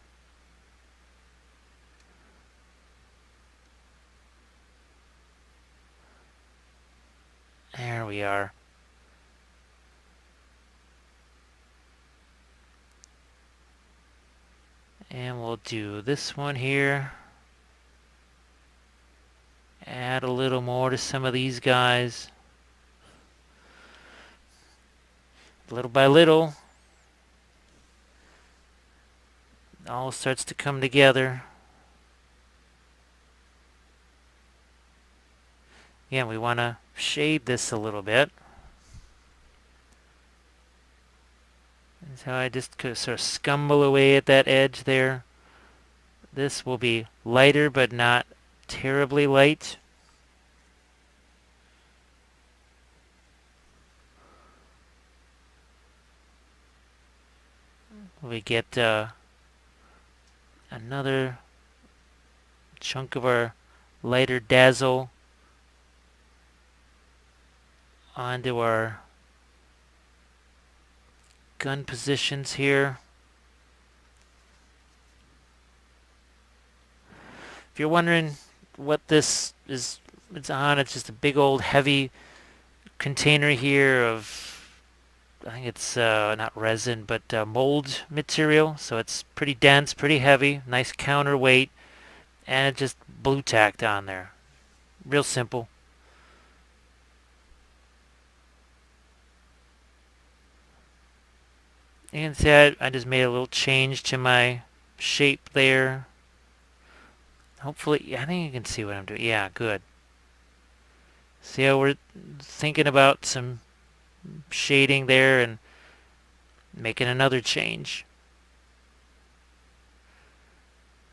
There we are. And we'll do this one here. Add a little more to some of these guys. Little by little, all starts to come together. Again, we want to shade this a little bit. So I just could sort of scumble away at that edge there. This will be lighter but not terribly light. We get uh, another chunk of our lighter dazzle onto our gun positions here. If you're wondering what this is it's on, it's just a big old heavy container here of I think it's uh, not resin but uh, mold material. So it's pretty dense pretty heavy nice counterweight and it just blue tacked on there. Real simple You can see I, I just made a little change to my shape there. Hopefully, I think you can see what I'm doing. Yeah, good. See how we're thinking about some shading there and making another change.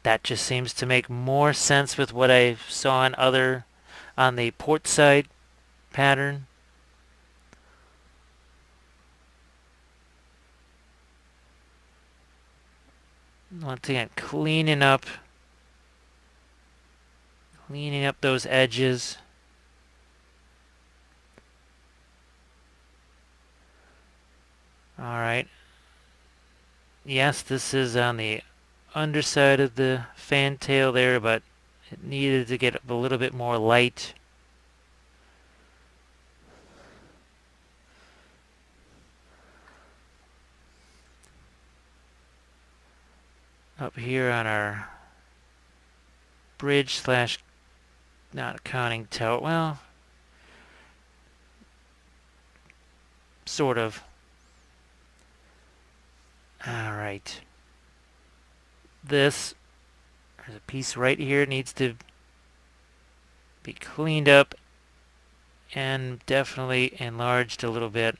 That just seems to make more sense with what I saw on other, on the port side pattern. Once again, cleaning up, cleaning up those edges. Alright. Yes, this is on the underside of the fantail there, but it needed to get a little bit more light. up here on our bridge slash not conning tower. Well, sort of. All right. This, there's a piece right here, needs to be cleaned up and definitely enlarged a little bit.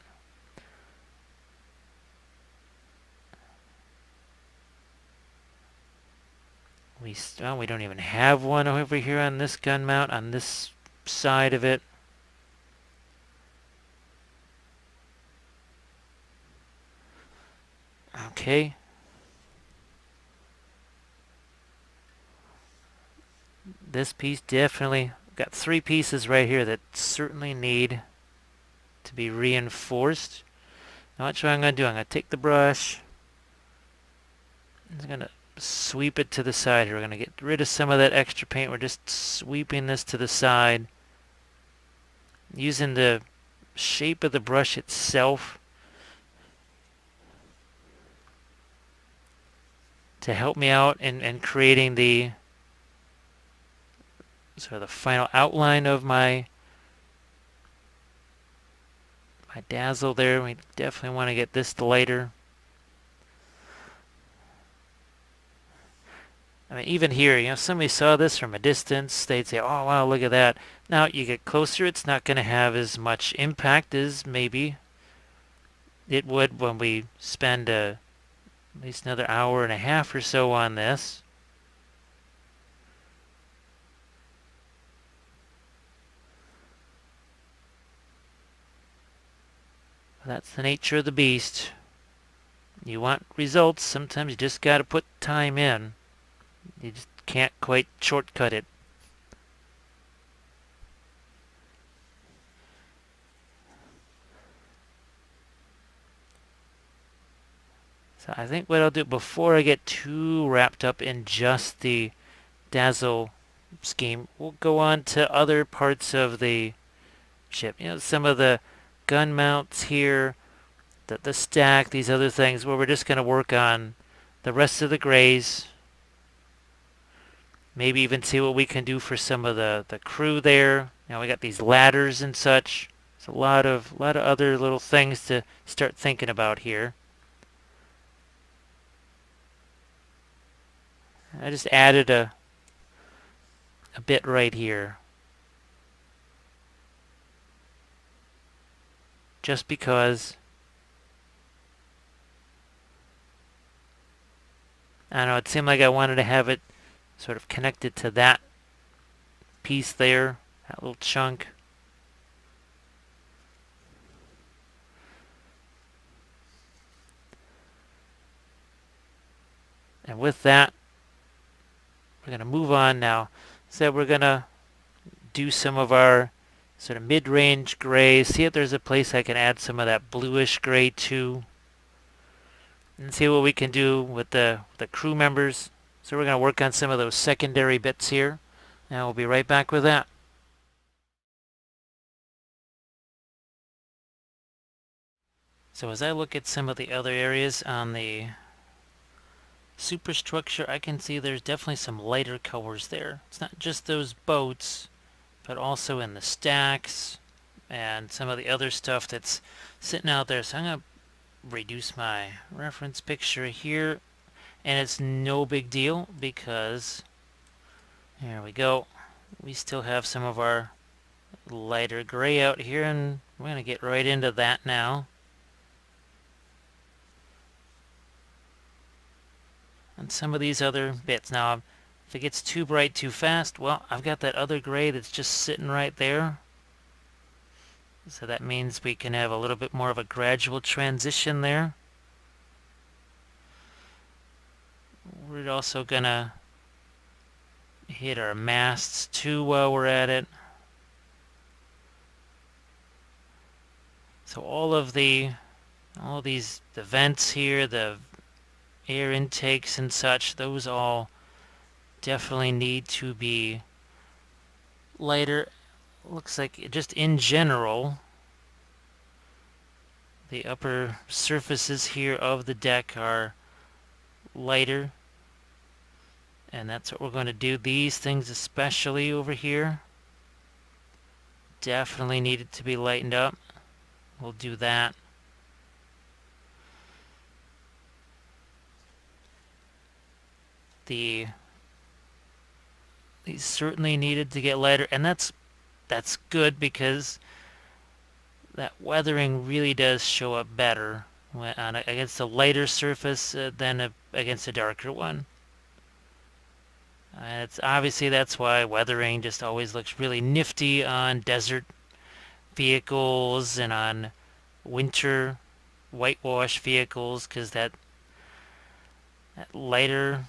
We, oh, we don't even have one over here on this gun mount, on this side of it. Okay. This piece definitely got three pieces right here that certainly need to be reinforced. Now what I'm going to do, I'm going to take the brush. I'm going to sweep it to the side here. We're going to get rid of some of that extra paint. We're just sweeping this to the side. Using the shape of the brush itself to help me out in, in creating the sort of the final outline of my my dazzle there. We definitely want to get this lighter. I mean, even here, you know, somebody saw this from a distance, they'd say, oh, wow, look at that. Now, you get closer, it's not going to have as much impact as maybe it would when we spend a, at least another hour and a half or so on this. That's the nature of the beast. You want results, sometimes you just got to put time in. You just can't quite shortcut it. So I think what I'll do before I get too wrapped up in just the dazzle scheme, we'll go on to other parts of the ship. You know, some of the gun mounts here, the, the stack, these other things where we're just going to work on the rest of the grays. Maybe even see what we can do for some of the, the crew there. Now we got these ladders and such. There's a lot of lot of other little things to start thinking about here. I just added a a bit right here. just because I don't know, it seemed like I wanted to have it sort of connected to that piece there, that little chunk. And with that, we're going to move on now. So we're going to do some of our sort of mid-range gray. See if there's a place I can add some of that bluish gray to. And see what we can do with the, the crew members. So we're going to work on some of those secondary bits here. And we'll be right back with that. So as I look at some of the other areas on the superstructure, I can see there's definitely some lighter colors there. It's not just those boats, but also in the stacks and some of the other stuff that's sitting out there. So I'm going to reduce my reference picture here and it's no big deal because there we go we still have some of our lighter gray out here and we're going to get right into that now and some of these other bits now if it gets too bright too fast, well, I've got that other gray that's just sitting right there. So that means we can have a little bit more of a gradual transition there. We're also to hit our masts too while we're at it. So all of the all these the vents here, the air intakes and such, those all definitely need to be lighter. Looks like just in general, the upper surfaces here of the deck are lighter. And that's what we're going to do. These things especially over here definitely needed to be lightened up. We'll do that. the these certainly needed to get lighter and that's that's good because that weathering really does show up better on against a lighter surface uh, than a, against a darker one. It's obviously that's why weathering just always looks really nifty on desert vehicles and on winter whitewash vehicles because that that lighter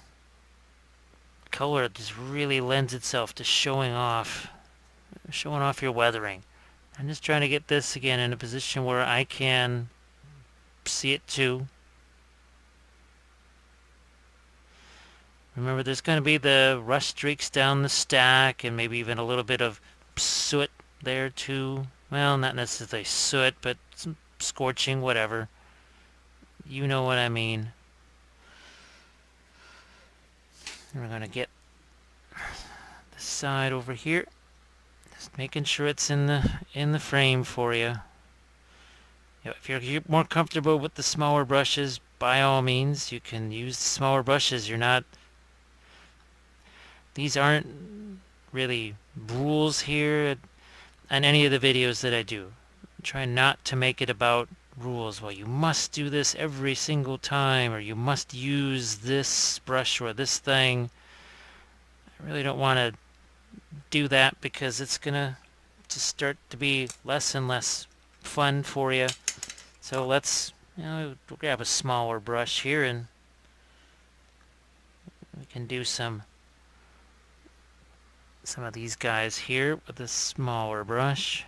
color just really lends itself to showing off showing off your weathering. I'm just trying to get this again in a position where I can see it too. Remember, there's going to be the rust streaks down the stack and maybe even a little bit of soot there too. Well, not necessarily soot, but some scorching, whatever. You know what I mean. We're going to get the side over here. Just making sure it's in the in the frame for you. If you're more comfortable with the smaller brushes, by all means, you can use the smaller brushes. You're not... These aren't really rules here on any of the videos that I do. Try not to make it about rules. Well, you must do this every single time, or you must use this brush or this thing. I really don't want to do that because it's going to just start to be less and less fun for you. So let's you know, grab a smaller brush here and we can do some some of these guys here with a smaller brush.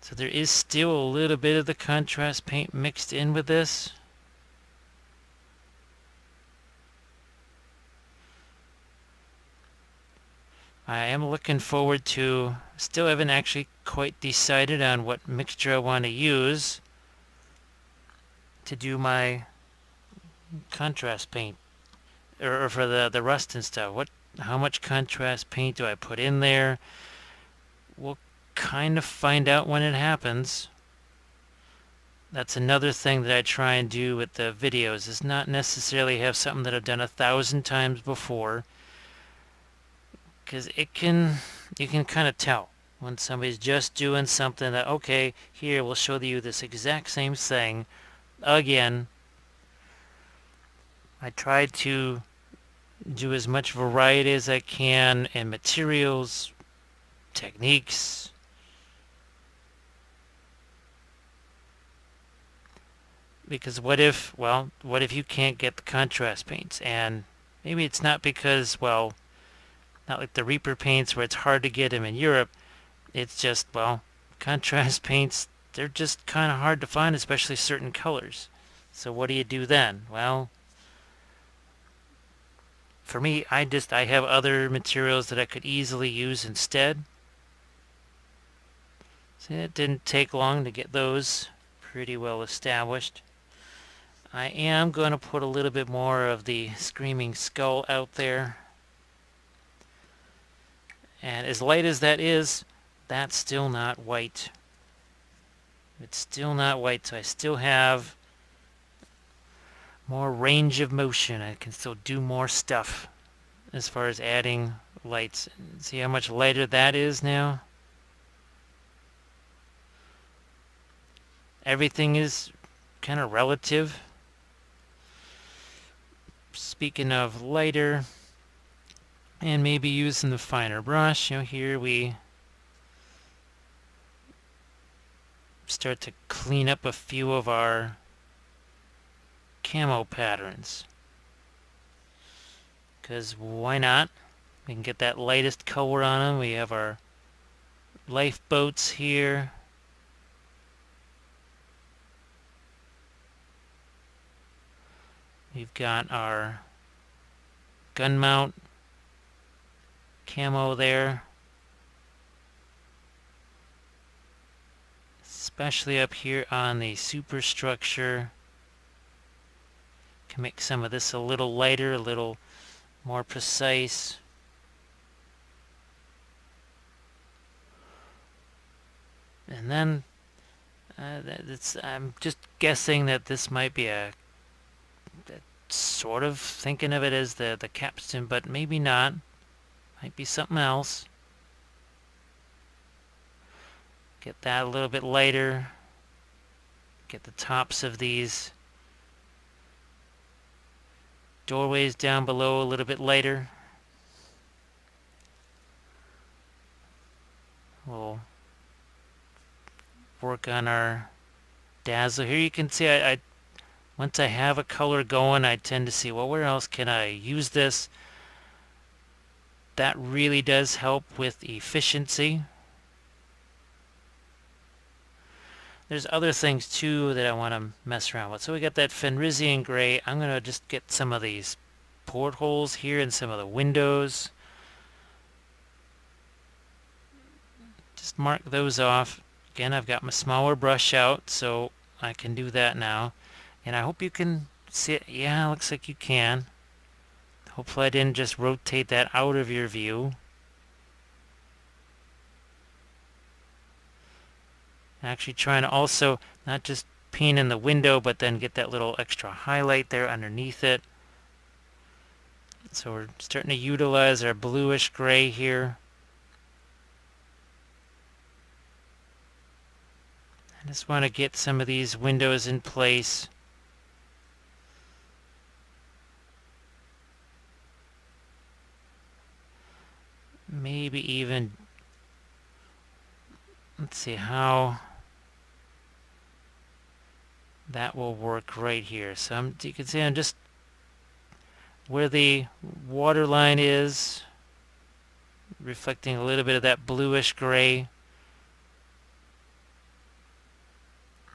So there is still a little bit of the contrast paint mixed in with this. I am looking forward to, still haven't actually quite decided on what mixture I want to use to do my contrast paint or, or for the, the rust and stuff. What, how much contrast paint do I put in there? We'll kind of find out when it happens. That's another thing that I try and do with the videos is not necessarily have something that I've done a thousand times before because it can you can kind of tell when somebody's just doing something that okay here we'll show you this exact same thing again. I try to do as much variety as I can in materials techniques. Because what if well what if you can't get the contrast paints? And maybe it's not because well not like the Reaper paints where it's hard to get them in Europe. It's just, well, contrast paints, they're just kind of hard to find, especially certain colors. So what do you do then? Well, for me, I just, I have other materials that I could easily use instead. See, it didn't take long to get those pretty well established. I am going to put a little bit more of the Screaming Skull out there and as light as that is, that's still not white. It's still not white, so I still have more range of motion. I can still do more stuff as far as adding lights. See how much lighter that is now? Everything is kind of relative. Speaking of lighter, and maybe using the finer brush. You know, here we start to clean up a few of our camo patterns. Because why not? We can get that lightest color on them. We have our lifeboats here. We've got our gun mount camo there. Especially up here on the superstructure. Can make some of this a little lighter, a little more precise. And then uh, I'm just guessing that this might be a sort of thinking of it as the, the capstan, but maybe not. Might be something else. Get that a little bit lighter. Get the tops of these doorways down below a little bit lighter. We'll work on our dazzle. Here you can see I, I once I have a color going I tend to see well where else can I use this. That really does help with efficiency. There's other things too that I want to mess around with. So we got that Fenrisian gray. I'm going to just get some of these portholes here and some of the windows. Just mark those off. Again, I've got my smaller brush out, so I can do that now. And I hope you can see it. Yeah, looks like you can. Hopefully I didn't just rotate that out of your view. Actually trying to also not just paint in the window, but then get that little extra highlight there underneath it. So we're starting to utilize our bluish gray here. I just want to get some of these windows in place. Maybe even, let's see how that will work right here. So I'm, you can see I'm just where the water line is reflecting a little bit of that bluish gray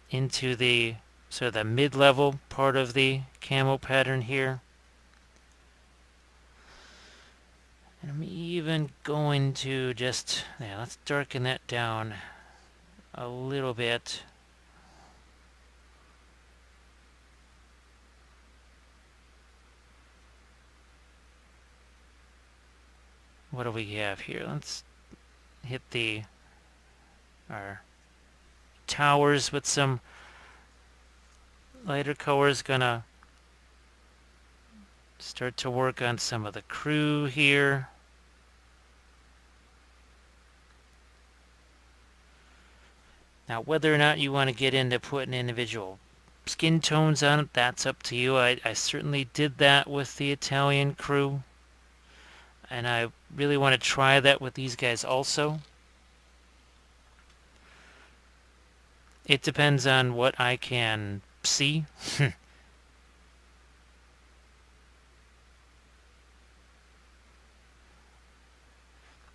into the sort of the mid-level part of the camo pattern here. And I'm even going to just, yeah, let's darken that down a little bit. what do we have here? Let's hit the our towers with some lighter colors. Gonna start to work on some of the crew here. Now whether or not you want to get into putting individual skin tones on it, that's up to you. I, I certainly did that with the Italian crew and I really want to try that with these guys also. It depends on what I can see.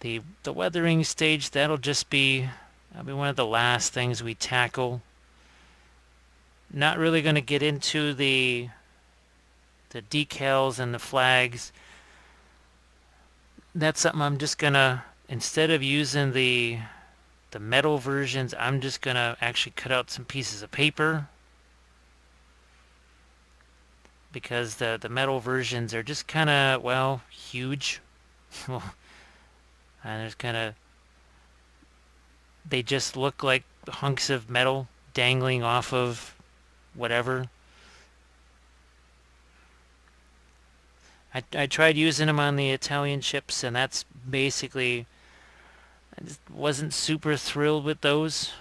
the the weathering stage that'll just be that'll be one of the last things we tackle. Not really going to get into the the decals and the flags. That's something I'm just gonna instead of using the the metal versions I'm just gonna actually cut out some pieces of paper. Because the the metal versions are just kind of well huge. And there's kind of they just look like hunks of metal dangling off of whatever I, I tried using them on the Italian ships, and that's basically... I just wasn't super thrilled with those.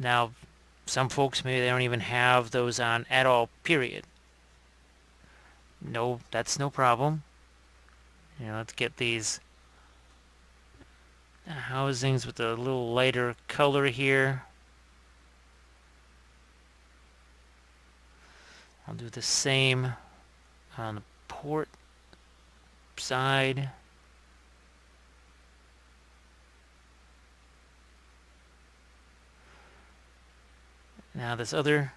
Now, some folks, maybe they don't even have those on at all, period. No, that's no problem. Know, let's get these housings with a little lighter color here. I'll do the same on the port side. Now this other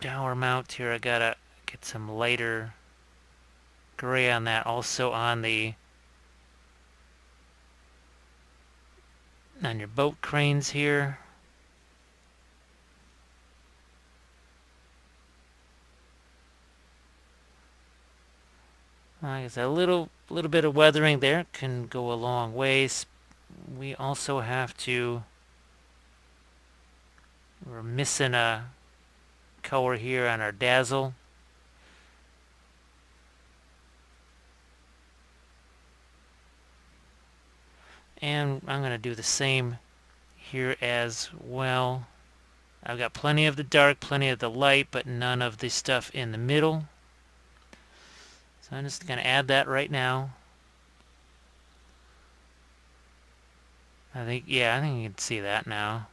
tower mount here, I gotta get some lighter gray on that. Also on the on your boat cranes here. I said, a little, little bit of weathering there can go a long ways. We also have to We're missing a color here on our dazzle. And I'm going to do the same here as well. I've got plenty of the dark, plenty of the light, but none of the stuff in the middle. So I'm just going to add that right now. I think, yeah, I think you can see that now.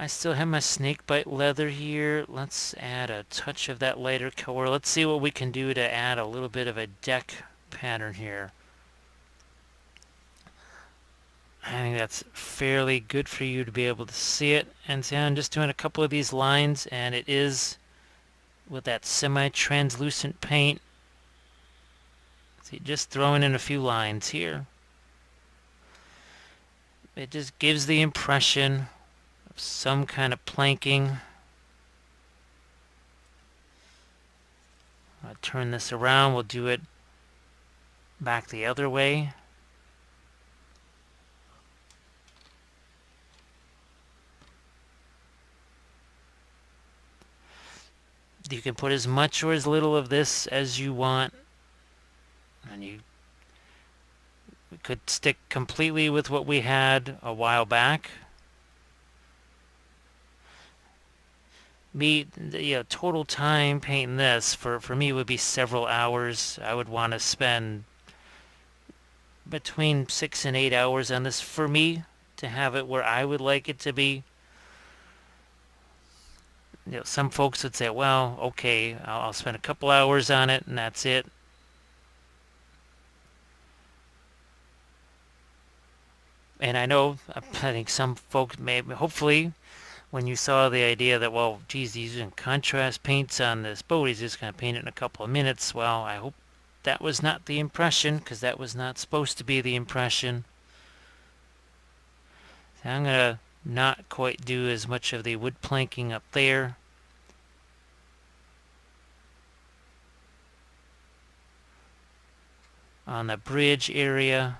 I still have my snakebite leather here. Let's add a touch of that lighter color. Let's see what we can do to add a little bit of a deck pattern here. I think that's fairly good for you to be able to see it. And see, I'm just doing a couple of these lines, and it is with that semi-translucent paint. See, just throwing in a few lines here. It just gives the impression some kind of planking. I'll turn this around. We'll do it back the other way. You can put as much or as little of this as you want. And you could stick completely with what we had a while back. Me you know total time painting this for for me would be several hours. I would want to spend between six and eight hours on this for me to have it where i would like it to be. You know some folks would say well okay i'll, I'll spend a couple hours on it and that's it. And i know i think some folks may hopefully when you saw the idea that, well, geez, he's using contrast paints on this boat, he's just going to paint it in a couple of minutes. Well, I hope that was not the impression, because that was not supposed to be the impression. So I'm going to not quite do as much of the wood planking up there. On the bridge area,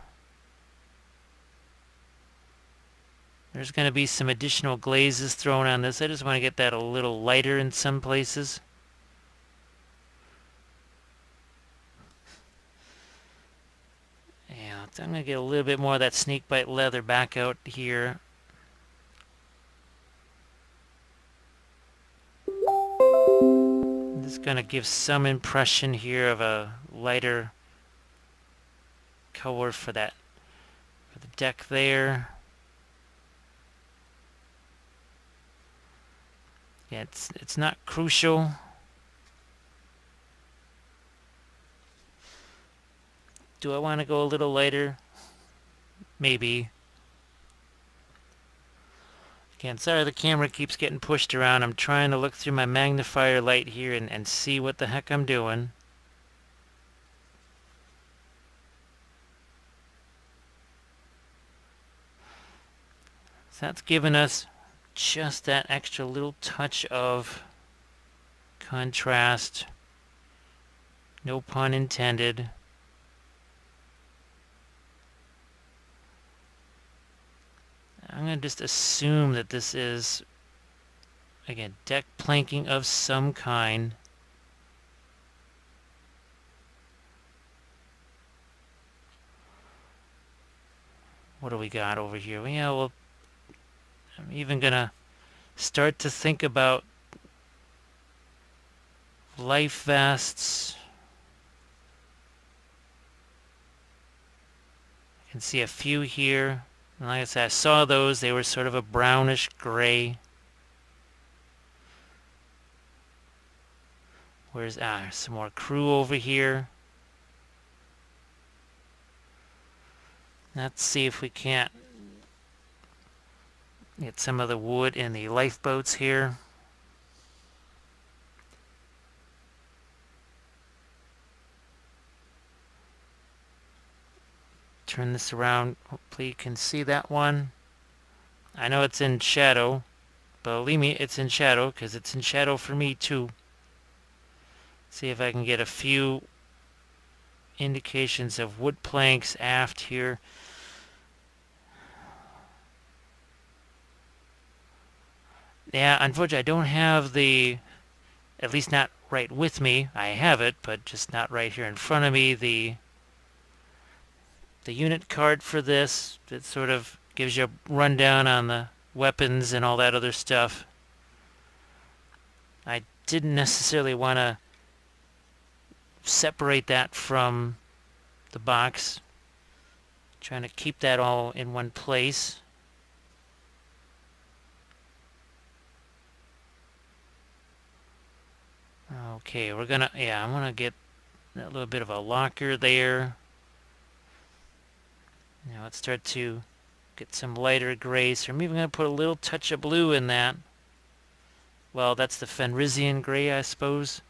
There's going to be some additional glazes thrown on this. I just want to get that a little lighter in some places. Yeah, I'm going to get a little bit more of that sneak snakebite leather back out here. This is going to give some impression here of a lighter color for that for the deck there. Yeah, it's, it's not crucial. Do I want to go a little lighter? Maybe. Again, sorry the camera keeps getting pushed around. I'm trying to look through my magnifier light here and, and see what the heck I'm doing. So that's giving us just that extra little touch of contrast. No pun intended. I'm going to just assume that this is, again, deck planking of some kind. What do we got over here? Yeah, well, I'm even going to start to think about life vests. You can see a few here. And like I said, I saw those. They were sort of a brownish gray. Where's ah some more crew over here? Let's see if we can't Get some of the wood in the lifeboats here. Turn this around. Hopefully you can see that one. I know it's in shadow. Believe me, it's in shadow because it's in shadow for me too. See if I can get a few indications of wood planks aft here. Yeah, unfortunately, I don't have the, at least not right with me. I have it, but just not right here in front of me. The the unit card for this that sort of gives you a rundown on the weapons and all that other stuff. I didn't necessarily want to separate that from the box. Trying to keep that all in one place. Okay, we're gonna, yeah, I'm gonna get a little bit of a locker there. Now let's start to get some lighter grays. So I'm even gonna put a little touch of blue in that. Well, that's the Fenrisian gray, I suppose.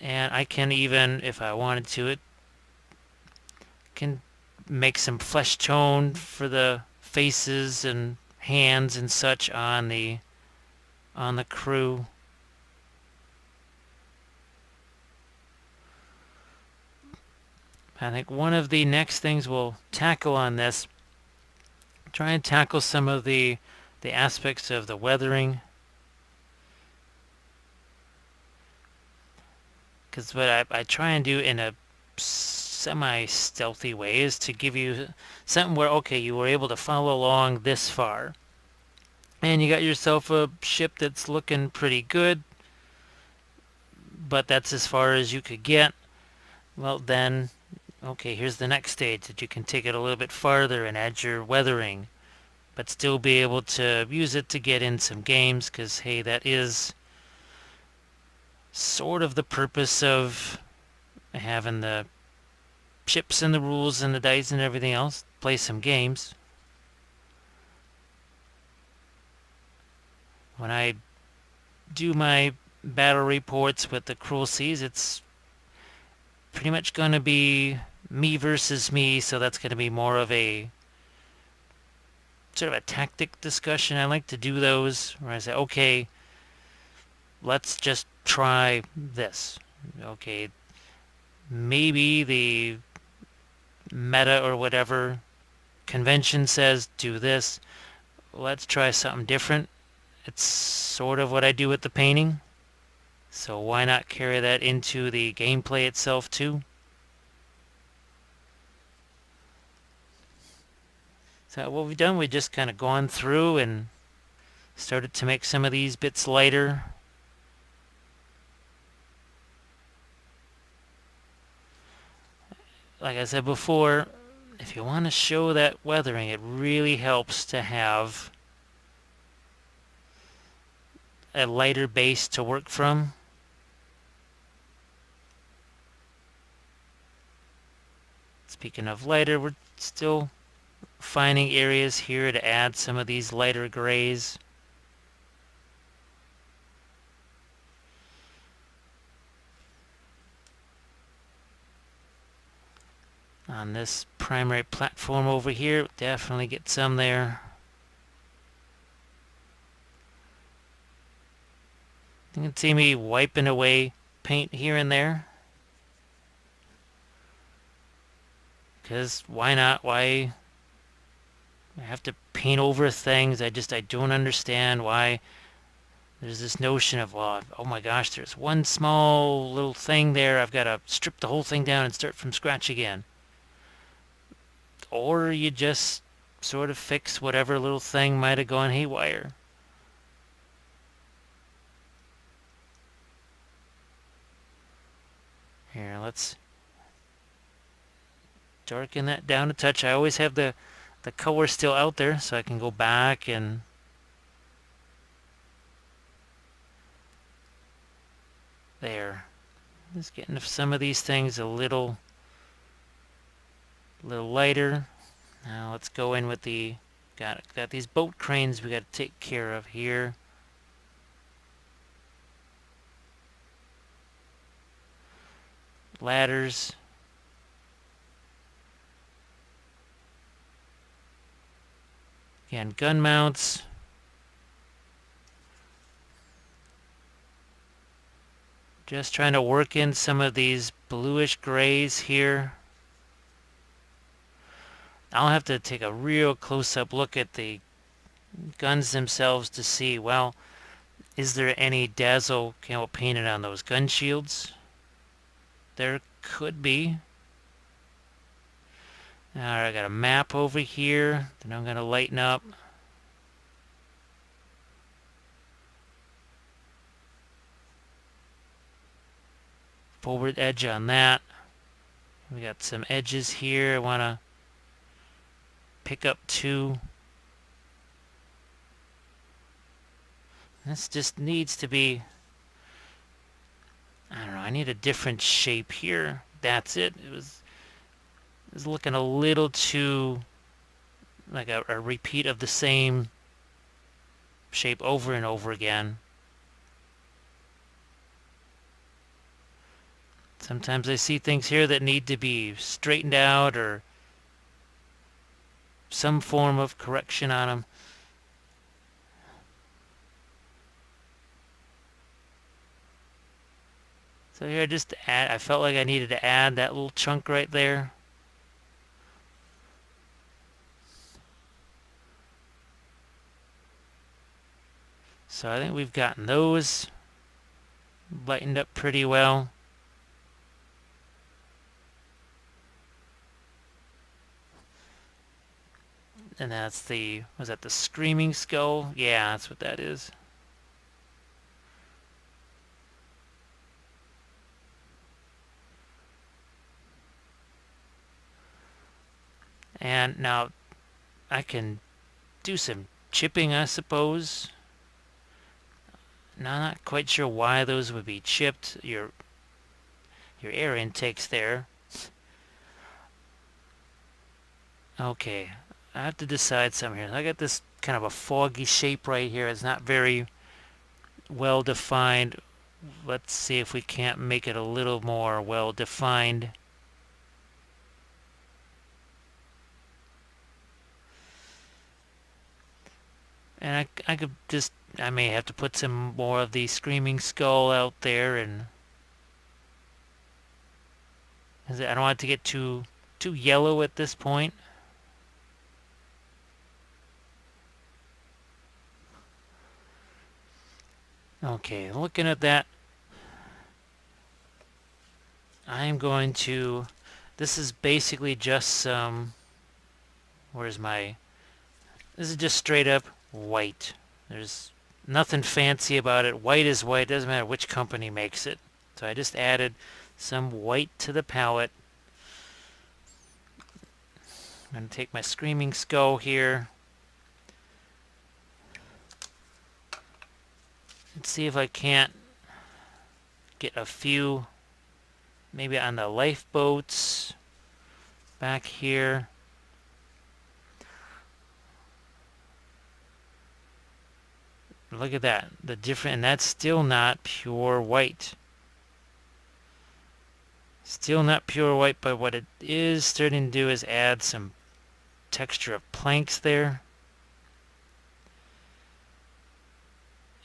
And I can even, if I wanted to, it can make some flesh tone for the faces and hands and such on the on the crew. I think one of the next things we'll tackle on this, try and tackle some of the the aspects of the weathering Because what I, I try and do in a semi-stealthy way is to give you something where, okay, you were able to follow along this far. And you got yourself a ship that's looking pretty good, but that's as far as you could get. Well, then, okay, here's the next stage that you can take it a little bit farther and add your weathering, but still be able to use it to get in some games, because, hey, that is sort of the purpose of having the chips and the rules and the dice and everything else. Play some games. When I do my battle reports with the Cruel Seas, it's pretty much going to be me versus me, so that's going to be more of a sort of a tactic discussion. I like to do those where I say, okay, let's just try this. Okay, maybe the meta or whatever convention says do this. Let's try something different. It's sort of what I do with the painting. So why not carry that into the gameplay itself too? So what we've done, we've just kind of gone through and started to make some of these bits lighter like I said before, if you want to show that weathering, it really helps to have a lighter base to work from. Speaking of lighter, we're still finding areas here to add some of these lighter grays. On this primary platform over here. Definitely get some there. You can see me wiping away paint here and there. Because why not? Why I have to paint over things? I just, I don't understand why there's this notion of, well, oh my gosh, there's one small little thing there. I've got to strip the whole thing down and start from scratch again or you just sort of fix whatever little thing might have gone haywire. Here, let's darken that down a touch. I always have the, the color still out there so I can go back and there. Just getting some of these things a little a little lighter. Now let's go in with the, got, got these boat cranes we got to take care of here. Ladders. Again, gun mounts. Just trying to work in some of these bluish grays here. I'll have to take a real close-up look at the guns themselves to see, well, is there any Dazzle camo painted on those gun shields? There could be. Alright, I got a map over here that I'm going to lighten up. Forward edge on that. We got some edges here. I want to pick up two. This just needs to be... I don't know, I need a different shape here. That's it. It was, it was looking a little too like a, a repeat of the same shape over and over again. Sometimes I see things here that need to be straightened out or some form of correction on them. So here I just add, I felt like I needed to add that little chunk right there. So I think we've gotten those lightened up pretty well. And that's the, was that the Screaming Skull? Yeah, that's what that is. And now I can do some chipping, I suppose. Now, I'm not quite sure why those would be chipped. Your your air intakes there. Okay, I have to decide something here. I got this kind of a foggy shape right here. It's not very well defined. Let's see if we can't make it a little more well defined. And I, I could just, I may have to put some more of the Screaming Skull out there and... I don't want it to get too, too yellow at this point. Okay, looking at that, I'm going to, this is basically just some, where's my, this is just straight up white. There's nothing fancy about it. White is white, doesn't matter which company makes it. So I just added some white to the palette. I'm going to take my Screaming Skull here, Let's see if I can't get a few, maybe on the lifeboats back here. Look at that, the different, and that's still not pure white. Still not pure white, but what it is starting to do is add some texture of planks there.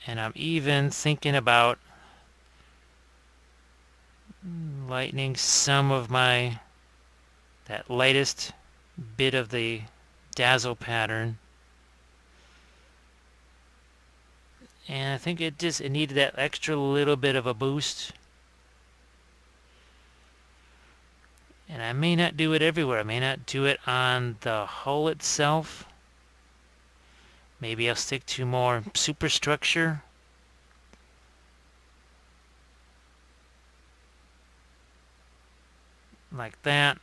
And I'm even thinking about lightening some of my, that lightest bit of the dazzle pattern. And I think it just, it needed that extra little bit of a boost. And I may not do it everywhere. I may not do it on the hull itself. Maybe I'll stick to more superstructure. Like that.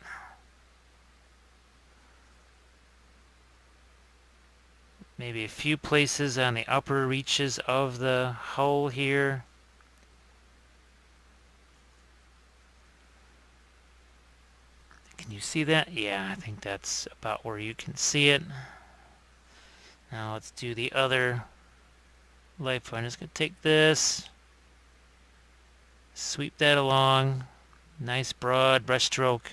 Maybe a few places on the upper reaches of the hull here. Can you see that? Yeah, I think that's about where you can see it. Now let's do the other life. I'm just going to take this, sweep that along, nice broad brush stroke.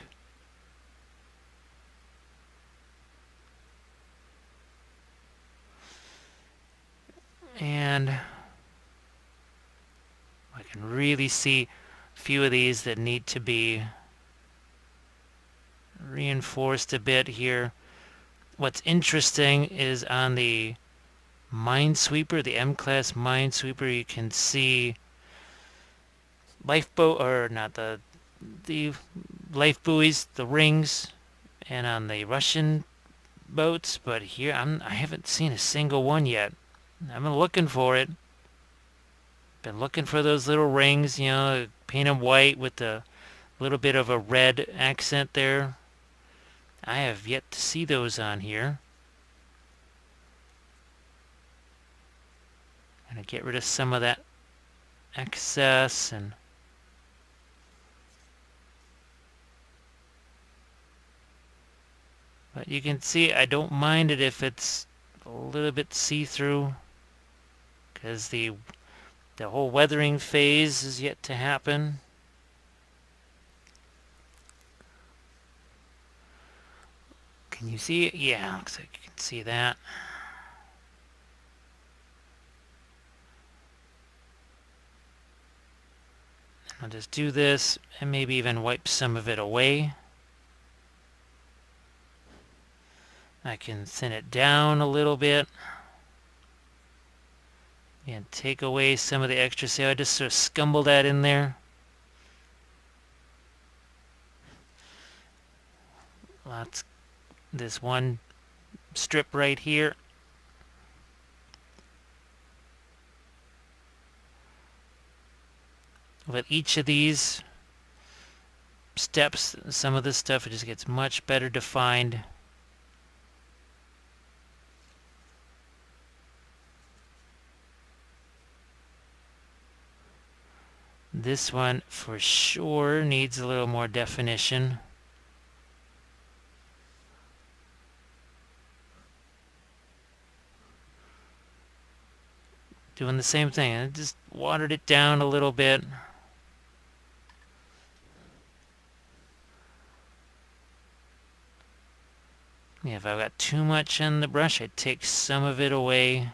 And I can really see a few of these that need to be reinforced a bit here. What's interesting is on the Minesweeper, the M-Class Minesweeper, you can see lifeboat, or not the, the life buoys, the rings, and on the Russian boats, but here I'm, I haven't seen a single one yet. I've been looking for it. Been looking for those little rings, you know, paint them white with a little bit of a red accent there. I have yet to see those on here. Gonna get rid of some of that excess and but you can see I don't mind it if it's a little bit see-through because the the whole weathering phase is yet to happen. Can you see it? Yeah, looks like you can see that. I'll just do this and maybe even wipe some of it away. I can thin it down a little bit and take away some of the extra. See I just sort of scumble that in there? Lots, this one strip right here. With each of these steps, some of this stuff just gets much better defined. This one for sure needs a little more definition. Doing the same thing. I just watered it down a little bit. Yeah, if I've got too much on the brush, I take some of it away.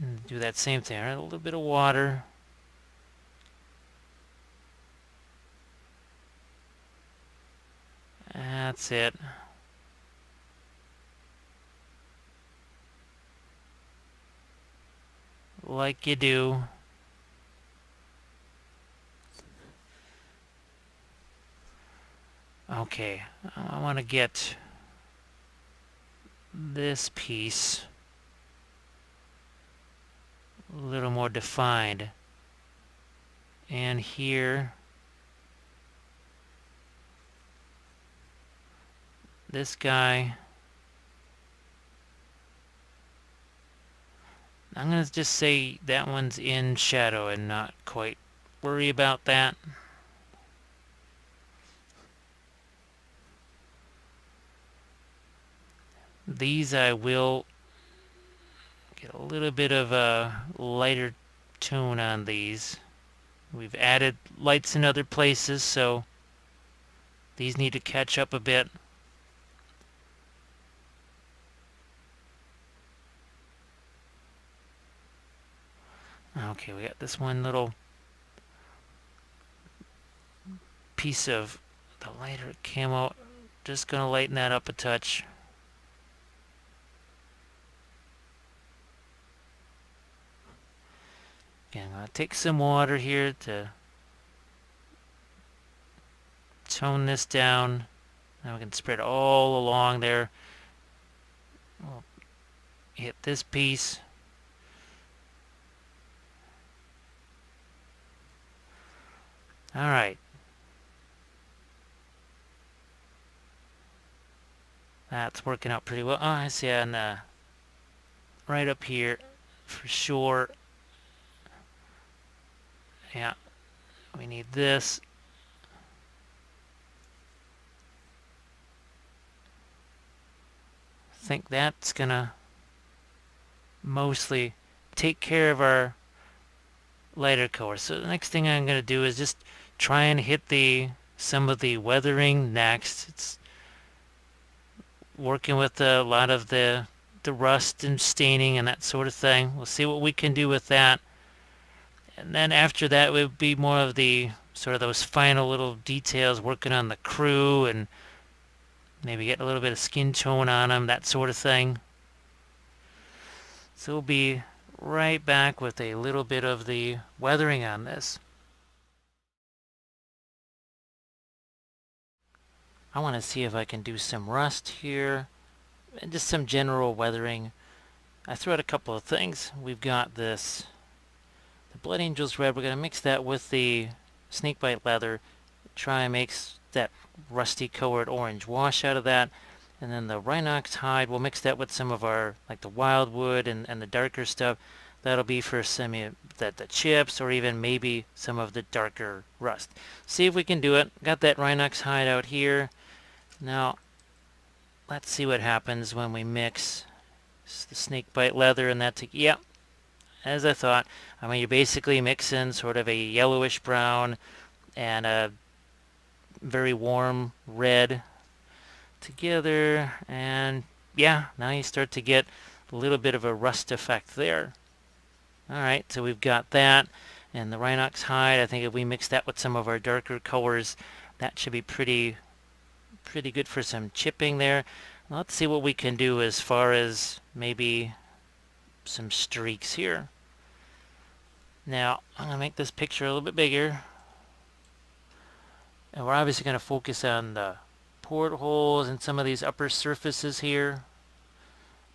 And do that same thing. A little bit of water. That's it. Like you do. Okay, I want to get this piece a little more defined. And here, this guy, I'm going to just say that one's in shadow and not quite worry about that. These I will Get a little bit of a lighter tone on these. We've added lights in other places, so these need to catch up a bit. Okay, we got this one little piece of the lighter camo. Just going to lighten that up a touch. Okay, I'm going to take some water here to tone this down. Now we can spread all along there. We'll hit this piece. Alright. That's working out pretty well. Oh, I see on uh, right up here for sure yeah. We need this. I think that's gonna mostly take care of our lighter color. So the next thing I'm gonna do is just try and hit the some of the weathering next. It's working with a lot of the the rust and staining and that sort of thing. We'll see what we can do with that. And then after that would be more of the sort of those final little details working on the crew and maybe get a little bit of skin tone on them, that sort of thing. So we'll be right back with a little bit of the weathering on this. I want to see if I can do some rust here and just some general weathering. I threw out a couple of things. We've got this the Blood Angels Red. We're going to mix that with the Snakebite Leather. Try and make that rusty colored orange wash out of that. And then the Rhinox Hide, we'll mix that with some of our, like the Wyldwood and, and the darker stuff. That'll be for some the, the chips or even maybe some of the darker rust. See if we can do it. Got that Rhinox Hide out here. Now, let's see what happens when we mix the snakebite leather and that. Yep, as I thought. I mean, you're basically mixing sort of a yellowish brown and a very warm red together. And yeah, now you start to get a little bit of a rust effect there. Alright, so we've got that. And the Rhinox hide, I think if we mix that with some of our darker colors, that should be pretty pretty good for some chipping there. Let's see what we can do as far as maybe some streaks here. Now, I'm going to make this picture a little bit bigger. And we're obviously going to focus on the portholes and some of these upper surfaces here.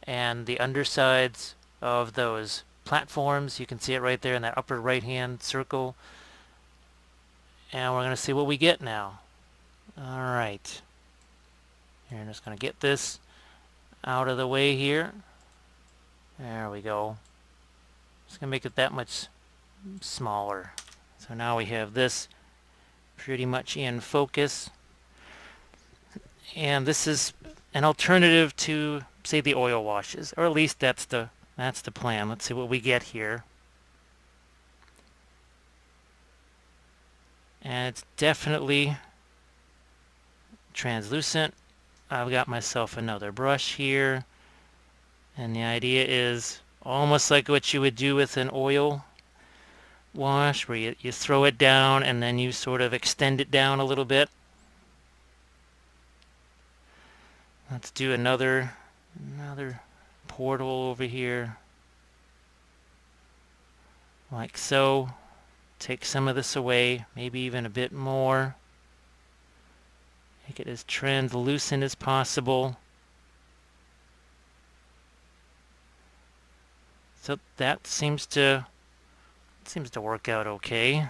And the undersides of those platforms. You can see it right there in that upper right hand circle. And we're going to see what we get now. Alright. Here, I'm just going to get this out of the way here. There we go. Just going to make it that much smaller. So now we have this pretty much in focus. And this is an alternative to, say, the oil washes. Or at least that's the, that's the plan. Let's see what we get here. And it's definitely translucent. I've got myself another brush here and the idea is almost like what you would do with an oil wash where you, you throw it down and then you sort of extend it down a little bit. Let's do another another portal over here like so. Take some of this away, maybe even a bit more. Make it as translucent as possible. So that seems to seems to work out okay.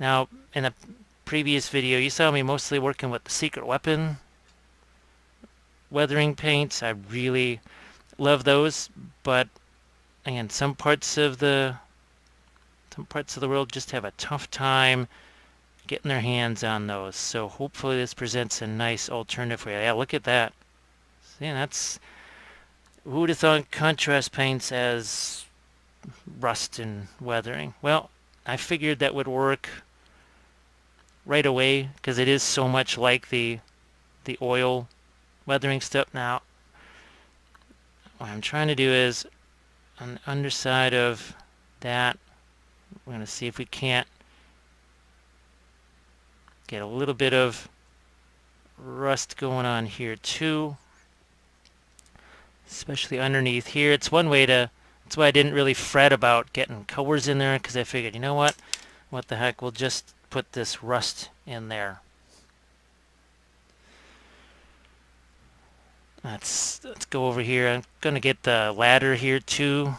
Now, in the previous video, you saw me mostly working with the Secret Weapon weathering paints. I really love those, but again, some parts of the some parts of the world just have a tough time getting their hands on those. So hopefully this presents a nice alternative for you. Yeah, look at that. See, that's... Who would have thought contrast paints as rust and weathering? Well, I figured that would work right away because it is so much like the the oil weathering stuff. Now, what I'm trying to do is on the underside of that, we're going to see if we can't Get a little bit of rust going on here too. Especially underneath here. It's one way to, that's why I didn't really fret about getting colors in there because I figured, you know what? What the heck, we'll just put this rust in there. Let's, let's go over here. I'm going to get the ladder here too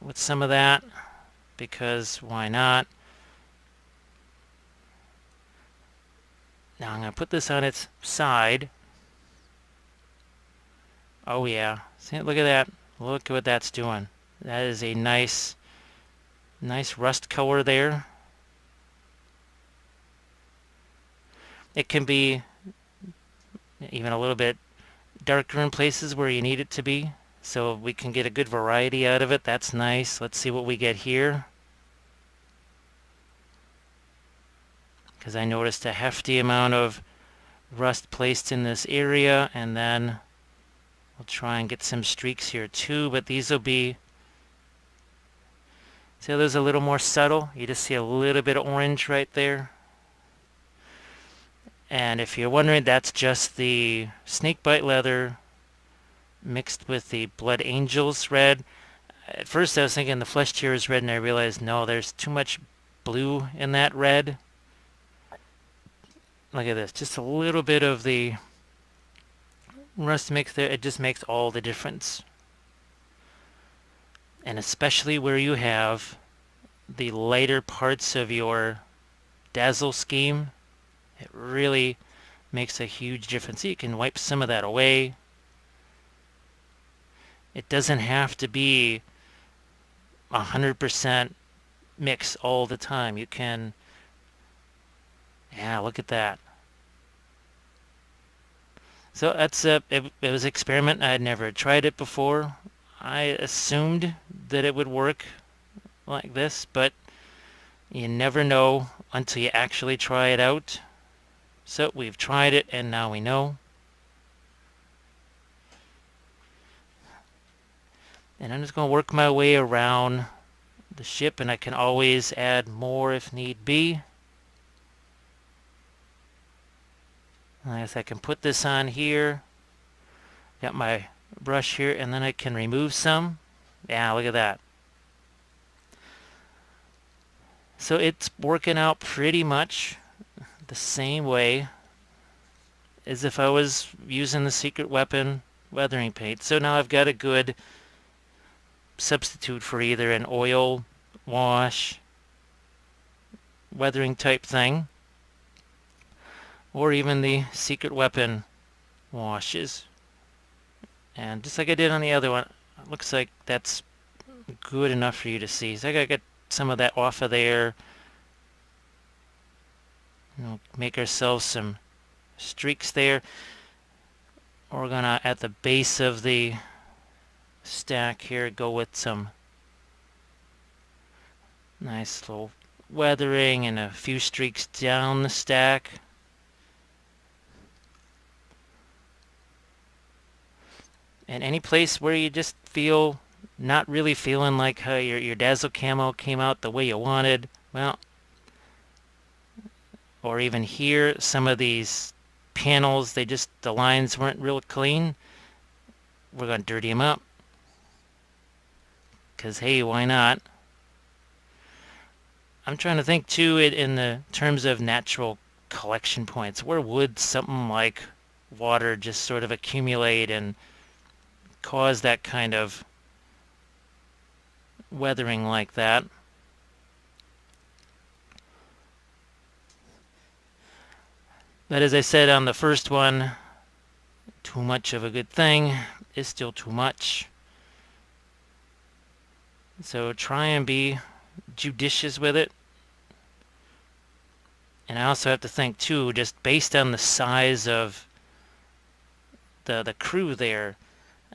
with some of that because why not? Now I'm going to put this on its side. Oh yeah. See, look at that. Look at what that's doing. That is a nice, nice rust color there. It can be even a little bit darker in places where you need it to be. So we can get a good variety out of it. That's nice. Let's see what we get here. Because I noticed a hefty amount of rust placed in this area and then we'll try and get some streaks here too but these will be see those a little more subtle you just see a little bit of orange right there And if you're wondering, that's just the snakebite leather mixed with the Blood Angels red. At first I was thinking the Flesh Tearers red and I realized no, there's too much blue in that red. Look at this, just a little bit of the rust mix there, it just makes all the difference. And especially where you have the lighter parts of your dazzle scheme, it really makes a huge difference. You can wipe some of that away. It doesn't have to be 100% mix all the time. You can, yeah, look at that. So that's a, it, it was an experiment. I had never tried it before. I assumed that it would work like this, but you never know until you actually try it out. So we've tried it and now we know. And I'm just going to work my way around the ship and I can always add more if need be. I guess I can put this on here. Got my brush here and then I can remove some. Yeah, look at that. So it's working out pretty much the same way as if I was using the secret weapon weathering paint. So now I've got a good substitute for either an oil wash weathering type thing or even the secret weapon washes. And just like I did on the other one, looks like that's good enough for you to see. So I gotta get some of that off of there. Make ourselves some streaks there. We're gonna, at the base of the stack here, go with some nice little weathering and a few streaks down the stack. And any place where you just feel not really feeling like your, your Dazzle camo came out the way you wanted, well, or even here, some of these panels, they just, the lines weren't real clean. We're going to dirty them up. Because, hey, why not? I'm trying to think, too, it in the terms of natural collection points. Where would something like water just sort of accumulate and cause that kind of weathering like that. But as I said on the first one, too much of a good thing is still too much. So try and be judicious with it. And I also have to think too, just based on the size of the the crew there,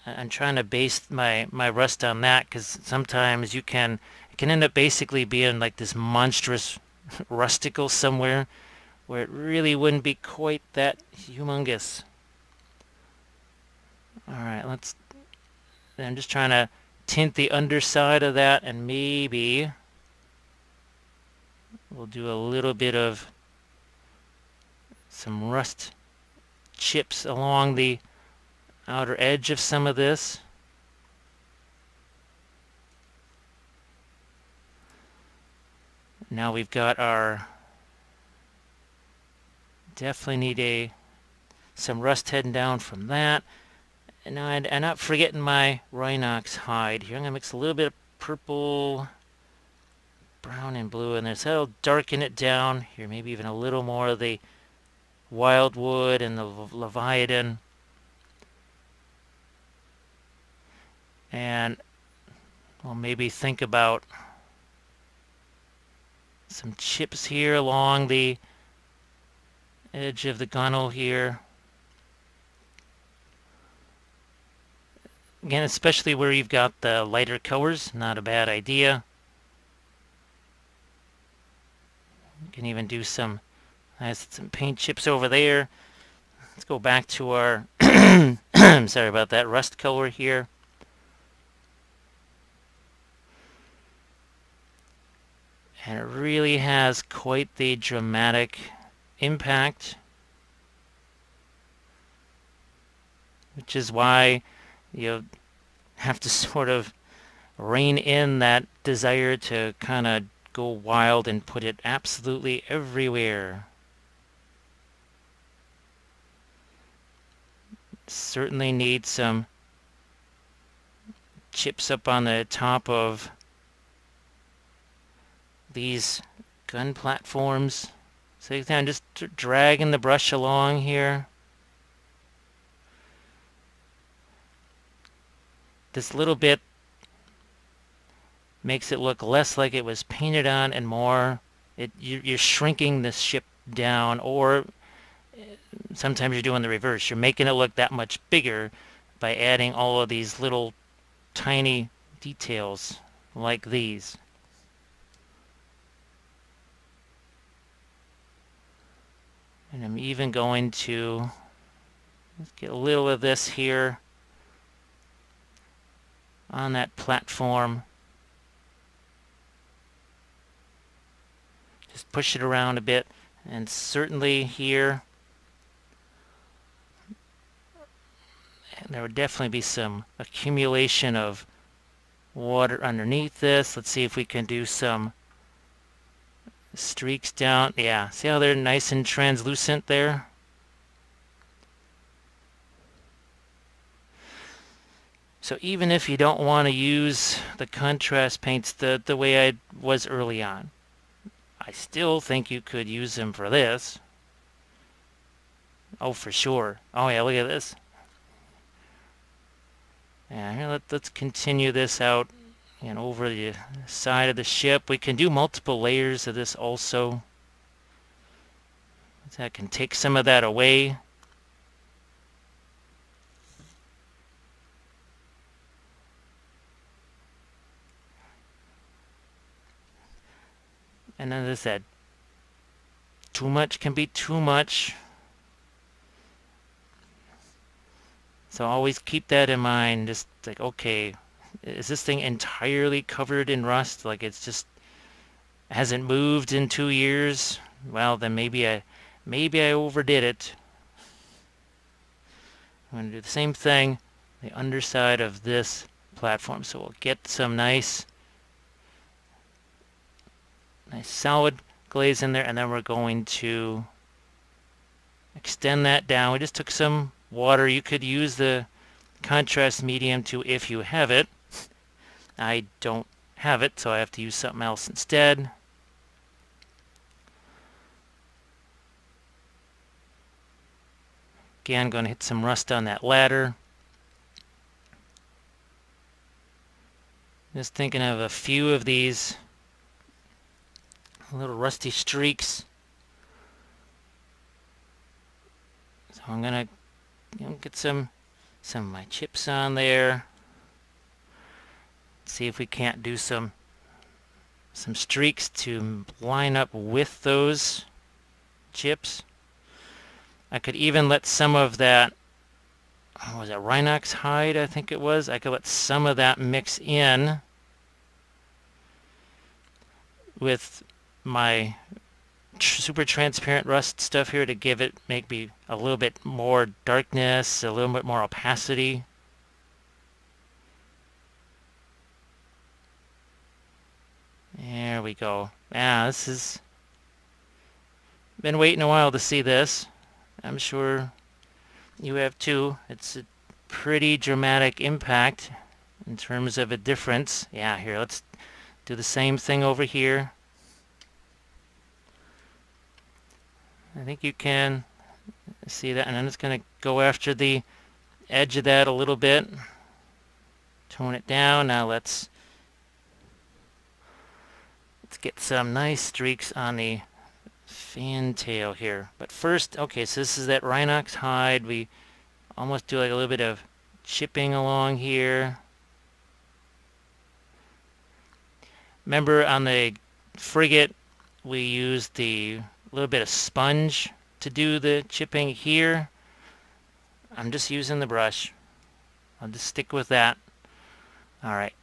I'm trying to base my, my rust on that because sometimes you can, it can end up basically being like this monstrous rusticle somewhere where it really wouldn't be quite that humongous. Alright, let's, I'm just trying to tint the underside of that and maybe we'll do a little bit of some rust chips along the outer edge of some of this. Now we've got our definitely need a some rust heading down from that. And I'm not forgetting my Rhinox hide here. I'm going to mix a little bit of purple, brown, and blue in. So that'll darken it down. Here, maybe even a little more of the Wyldwood and the Leviathan. And well maybe think about some chips here along the edge of the gunnel here. Again especially where you've got the lighter colors not a bad idea. You can even do some nice some paint chips over there. Let's go back to our I'm sorry about that rust color here And it really has quite the dramatic impact, which is why you have to sort of rein in that desire to kind of go wild and put it absolutely everywhere. Certainly need some chips up on the top of these gun platforms. So I'm just dragging the brush along here. This little bit makes it look less like it was painted on and more it you're shrinking the ship down or eh, sometimes you're doing the reverse you're making it look that much bigger by adding all of these little tiny details like these and I'm even going to let's get a little of this here on that platform Just push it around a bit. And certainly here, there would definitely be some accumulation of water underneath this. Let's see if we can do some streaks down. Yeah, see how they're nice and translucent there? So even if you don't want to use the contrast paints the, the way I was early on, I still think you could use them for this. Oh, for sure. Oh, yeah, look at this. Yeah, here, let, let's continue this out and over the side of the ship. We can do multiple layers of this also. That can take some of that away. And as I said, too much can be too much. So always keep that in mind. Just like, okay, is this thing entirely covered in rust? Like it's just hasn't moved in two years? Well, then maybe I maybe I overdid it. I'm going to do the same thing, the underside of this platform. So we'll get some nice nice solid glaze in there and then we're going to extend that down. We just took some water. You could use the contrast medium too if you have it. I don't have it so I have to use something else instead. Again, going to hit some rust on that ladder. Just thinking of a few of these little rusty streaks. So I'm gonna get some some of my chips on there. See if we can't do some some streaks to line up with those chips. I could even let some of that was it Rhinox hide I think it was I could let some of that mix in with my tr super transparent rust stuff here to give it make a little bit more darkness, a little bit more opacity. There we go. Yeah, this is been waiting a while to see this. I'm sure you have too. It's a pretty dramatic impact in terms of a difference. Yeah, here, let's do the same thing over here. I think you can see that and I'm just going to go after the edge of that a little bit tone it down now let's let's get some nice streaks on the fantail here but first okay so this is that Rhinox hide we almost do like a little bit of chipping along here remember on the frigate we used the little bit of sponge to do the chipping here. I'm just using the brush. I'll just stick with that. Alright.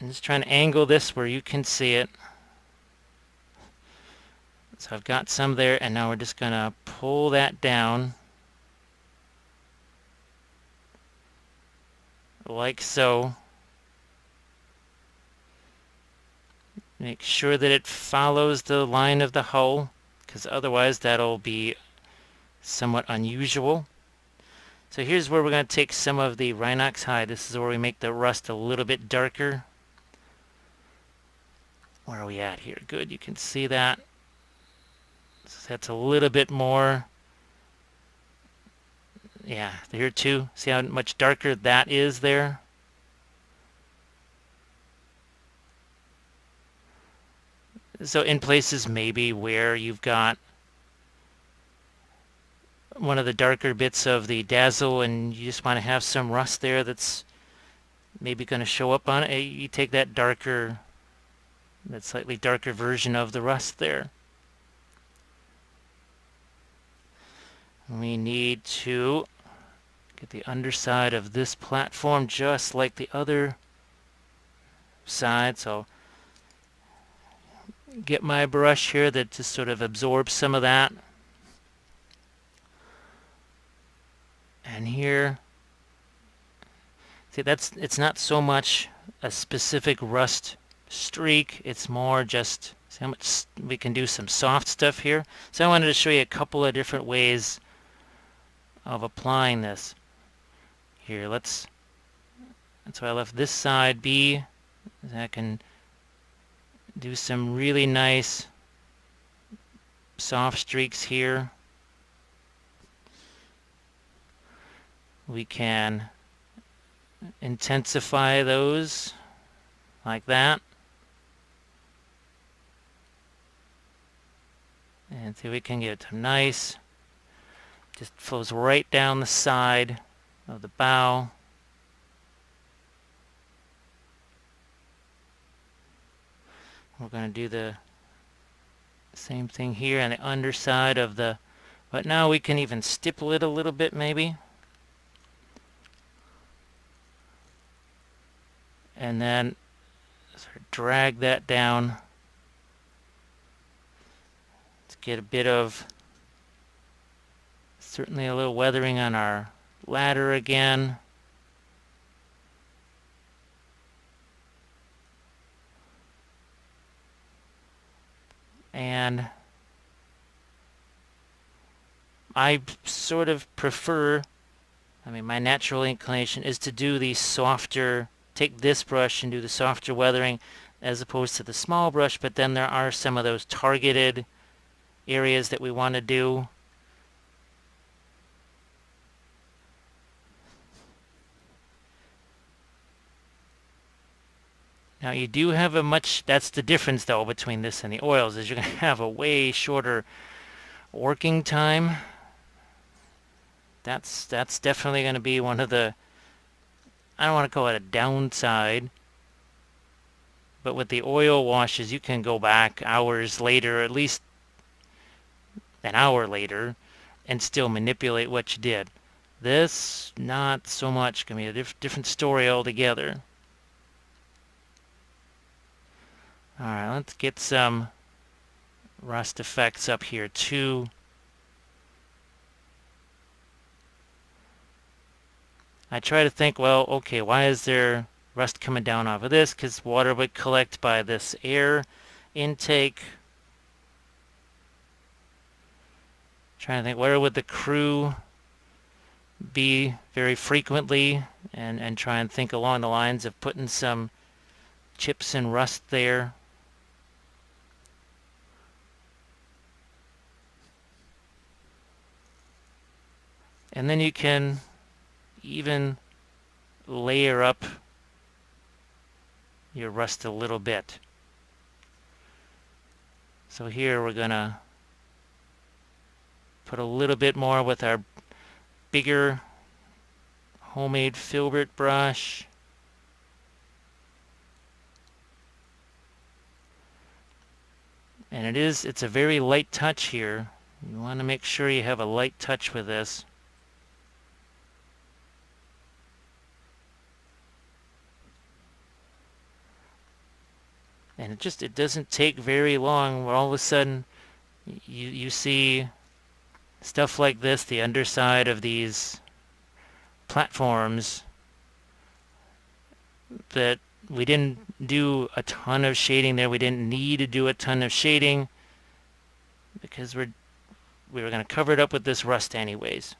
I'm just trying to angle this where you can see it. So I've got some there and now we're just going to pull that down. like so. Make sure that it follows the line of the hull, because otherwise that'll be somewhat unusual. So here's where we're going to take some of the Rhinox hide. This is where we make the rust a little bit darker. Where are we at here? Good, you can see that. So that's a little bit more. Yeah, here too. See how much darker that is there? So in places maybe where you've got one of the darker bits of the dazzle and you just want to have some rust there that's maybe going to show up on it, you take that darker, that slightly darker version of the rust there. We need to get the underside of this platform just like the other side. So get my brush here that just sort of absorbs some of that. And here, see that's it's not so much a specific rust streak, it's more just see how much we can do some soft stuff here. So I wanted to show you a couple of different ways of applying this. Here, let's, that's why I left this side be. I can do some really nice soft streaks here. We can intensify those like that. And see we can get some nice just flows right down the side of the bow. We're going to do the same thing here on the underside of the, but now we can even stipple it a little bit maybe. And then sort of drag that down. Let's get a bit of Certainly a little weathering on our ladder again. And I sort of prefer, I mean my natural inclination is to do the softer, take this brush and do the softer weathering as opposed to the small brush, but then there are some of those targeted areas that we want to do. Now you do have a much, that's the difference though between this and the oils, is you're going to have a way shorter working time. That's, that's definitely going to be one of the, I don't want to call it a downside, but with the oil washes you can go back hours later, at least an hour later, and still manipulate what you did. This, not so much, going to be a diff different story altogether. Alright, let's get some rust effects up here too. I try to think, well, okay, why is there rust coming down off of this? Because water would collect by this air intake. Trying to think, where would the crew be very frequently? And, and try and think along the lines of putting some chips and rust there. And then you can even layer up your rust a little bit. So here we're going to put a little bit more with our bigger homemade filbert brush. And it is, it's a very light touch here. You want to make sure you have a light touch with this. And it just it doesn't take very long where all of a sudden you you see stuff like this the underside of these platforms that we didn't do a ton of shading there. We didn't need to do a ton of shading because we're we were going to cover it up with this rust anyways.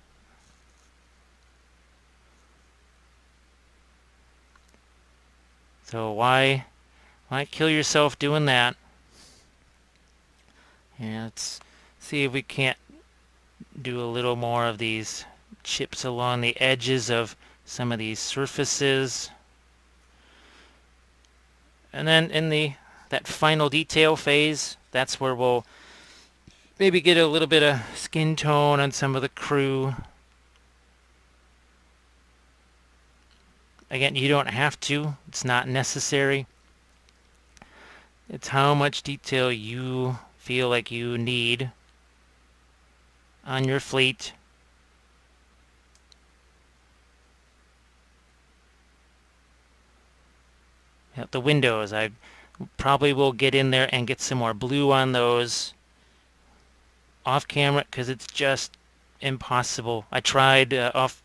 So why why kill yourself doing that? Yeah, let's see if we can't do a little more of these chips along the edges of some of these surfaces. And then in the that final detail phase, that's where we'll maybe get a little bit of skin tone on some of the crew. Again, you don't have to. It's not necessary. It's how much detail you feel like you need on your fleet. Yep, the windows, I probably will get in there and get some more blue on those off camera because it's just impossible. I tried uh, off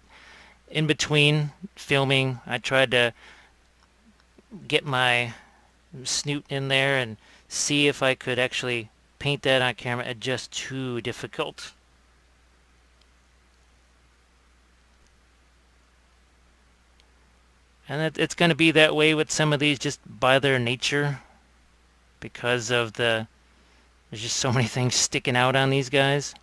in between filming. I tried to get my snoot in there and see if I could actually paint that on camera. It's just too difficult. And it, it's going to be that way with some of these just by their nature because of the there's just so many things sticking out on these guys.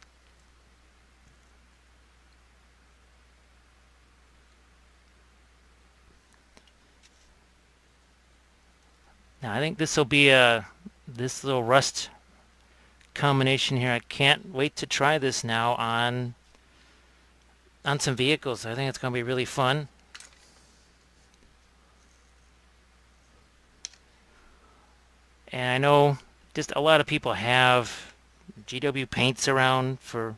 Now I think this will be a this little rust combination here. I can't wait to try this now on on some vehicles. I think it's going to be really fun. And I know just a lot of people have GW paints around for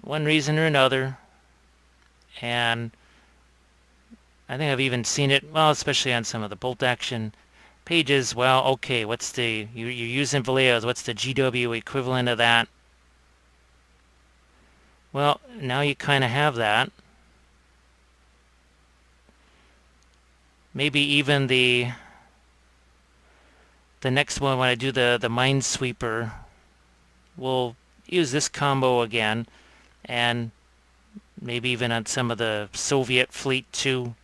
one reason or another. And I think I've even seen it, well, especially on some of the bolt action pages. Well, okay, what's the, you, you're using Vallejo's, what's the GW equivalent of that? Well, now you kind of have that. Maybe even the the next one when I do the, the Minesweeper, we'll use this combo again and maybe even on some of the Soviet fleet too.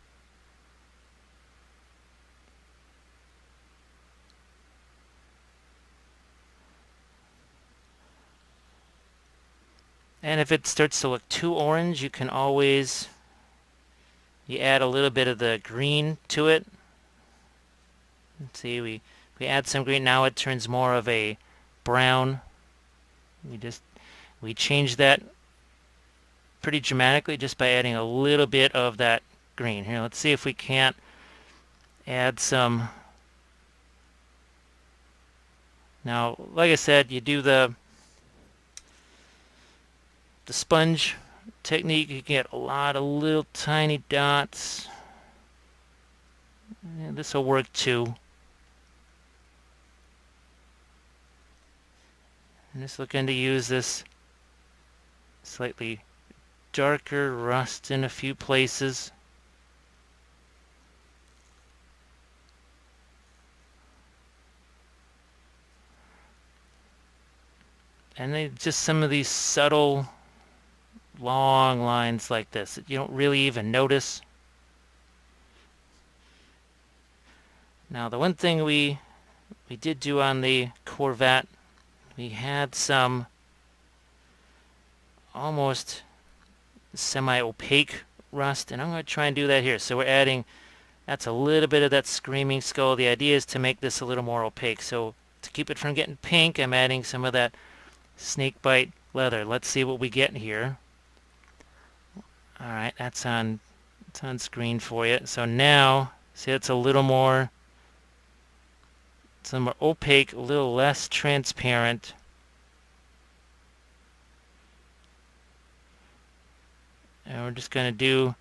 And if it starts to look too orange, you can always you add a little bit of the green to it. Let's see, we we add some green, now it turns more of a brown. We just, we change that pretty dramatically just by adding a little bit of that green. Here, let's see if we can't add some. Now, like I said, you do the the sponge technique, you get a lot of little tiny dots. And this will work too. I'm just looking to use this slightly darker rust in a few places. And they just some of these subtle long lines like this that you don't really even notice. Now the one thing we we did do on the Corvette we had some almost semi-opaque rust and I'm going to try and do that here. So we're adding that's a little bit of that screaming skull. The idea is to make this a little more opaque. So to keep it from getting pink I'm adding some of that snakebite leather. Let's see what we get here alright that's on it's on screen for you so now see it's a little more some more opaque, a little less transparent. And we're just going to do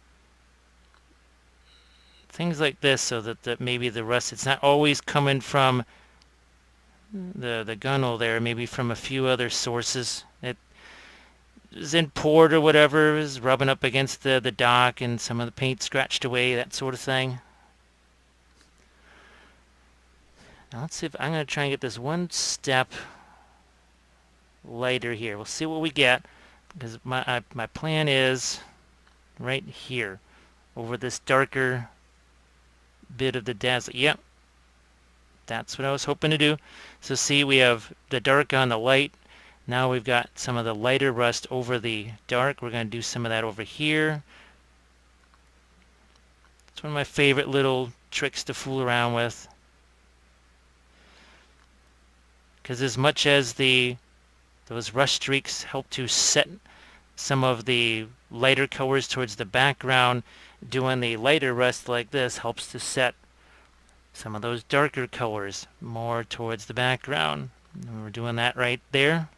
things like this so that, that maybe the rust, it's not always coming from the, the gunnel there, maybe from a few other sources was in port or whatever, was rubbing up against the, the dock and some of the paint scratched away, that sort of thing. Now let's see if I'm going to try and get this one step later here. We'll see what we get because my, I, my plan is right here over this darker bit of the dazzle. Yep, that's what I was hoping to do. So see, we have the dark on the light now we've got some of the lighter rust over the dark. We're going to do some of that over here. It's one of my favorite little tricks to fool around with. Because as much as the those rust streaks help to set some of the lighter colors towards the background, doing the lighter rust like this helps to set some of those darker colors more towards the background. And we're doing that right there.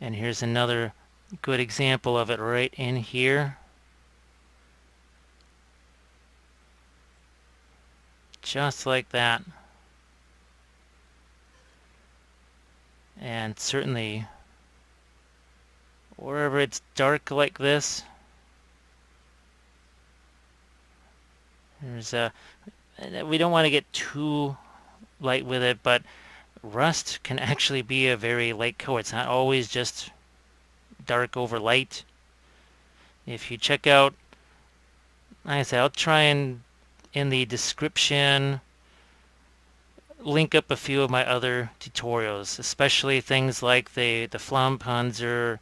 And here's another good example of it right in here. Just like that. And certainly wherever it's dark like this, There's a, we don't want to get too light with it, but rust can actually be a very light color. It's not always just dark over light. If you check out, like I said, I'll try and in the description link up a few of my other tutorials, especially things like the the Flammpanzer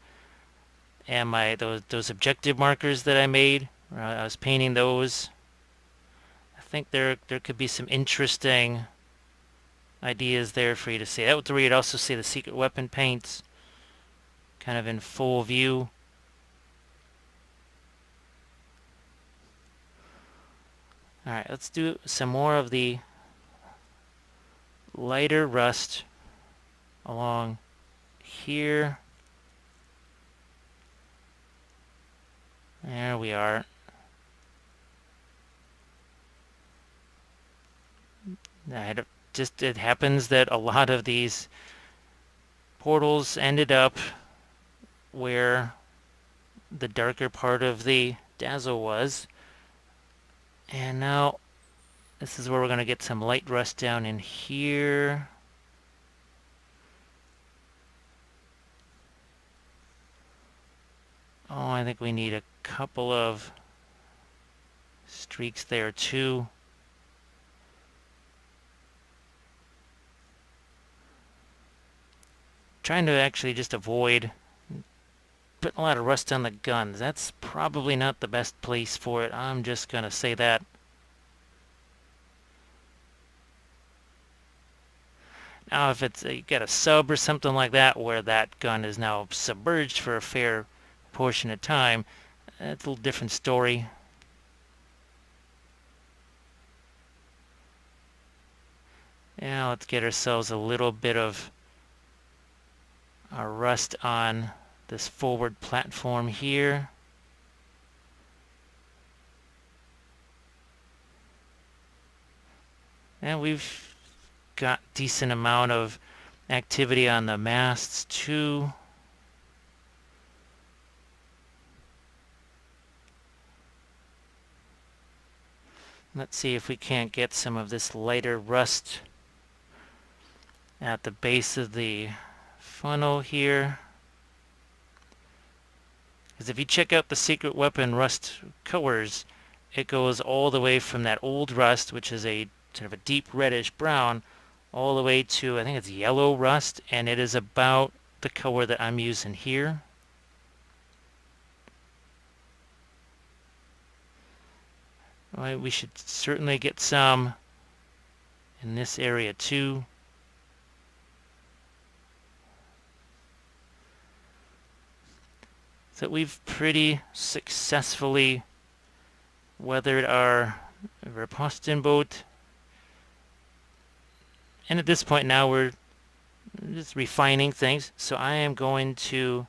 and my those those objective markers that I made. Uh, I was painting those I think there there could be some interesting ideas there for you to see. That would where you'd also see the secret weapon paints kind of in full view. Alright, let's do some more of the lighter rust along here. There we are. I It just it happens that a lot of these portals ended up where the darker part of the dazzle was. And now this is where we're going to get some light rust down in here. Oh, I think we need a couple of streaks there too. Trying to actually just avoid putting a lot of rust on the guns. That's probably not the best place for it. I'm just going to say that. Now if it's a, you got a sub or something like that where that gun is now submerged for a fair portion of time, that's a little different story. Now let's get ourselves a little bit of our rust on this forward platform here. And we've got decent amount of activity on the masts too. Let's see if we can't get some of this lighter rust at the base of the funnel here. Because if you check out the secret weapon rust colors, it goes all the way from that old rust, which is a sort of a deep reddish brown, all the way to, I think it's yellow rust, and it is about the color that I'm using here. We should certainly get some in this area too. That we've pretty successfully weathered our Vorposten boat. And at this point now we're just refining things. So I am going to,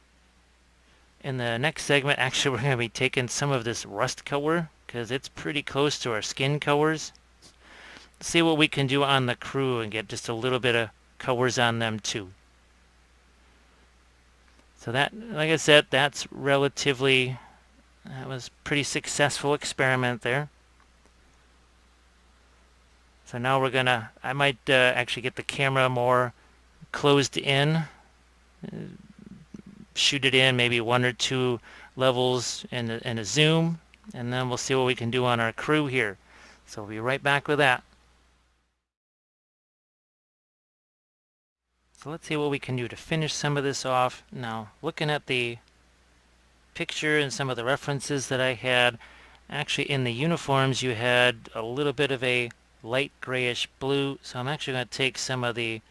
in the next segment, actually we're going to be taking some of this rust color because it's pretty close to our skin colors. See what we can do on the crew and get just a little bit of colors on them too. So that, like I said, that's relatively, that was pretty successful experiment there. So now we're gonna, I might uh, actually get the camera more closed in, uh, shoot it in maybe one or two levels in a, in a zoom, and then we'll see what we can do on our crew here. So we'll be right back with that. Let's see what we can do to finish some of this off. Now, looking at the picture and some of the references that I had, actually in the uniforms you had a little bit of a light grayish blue, so I'm actually going to take some of the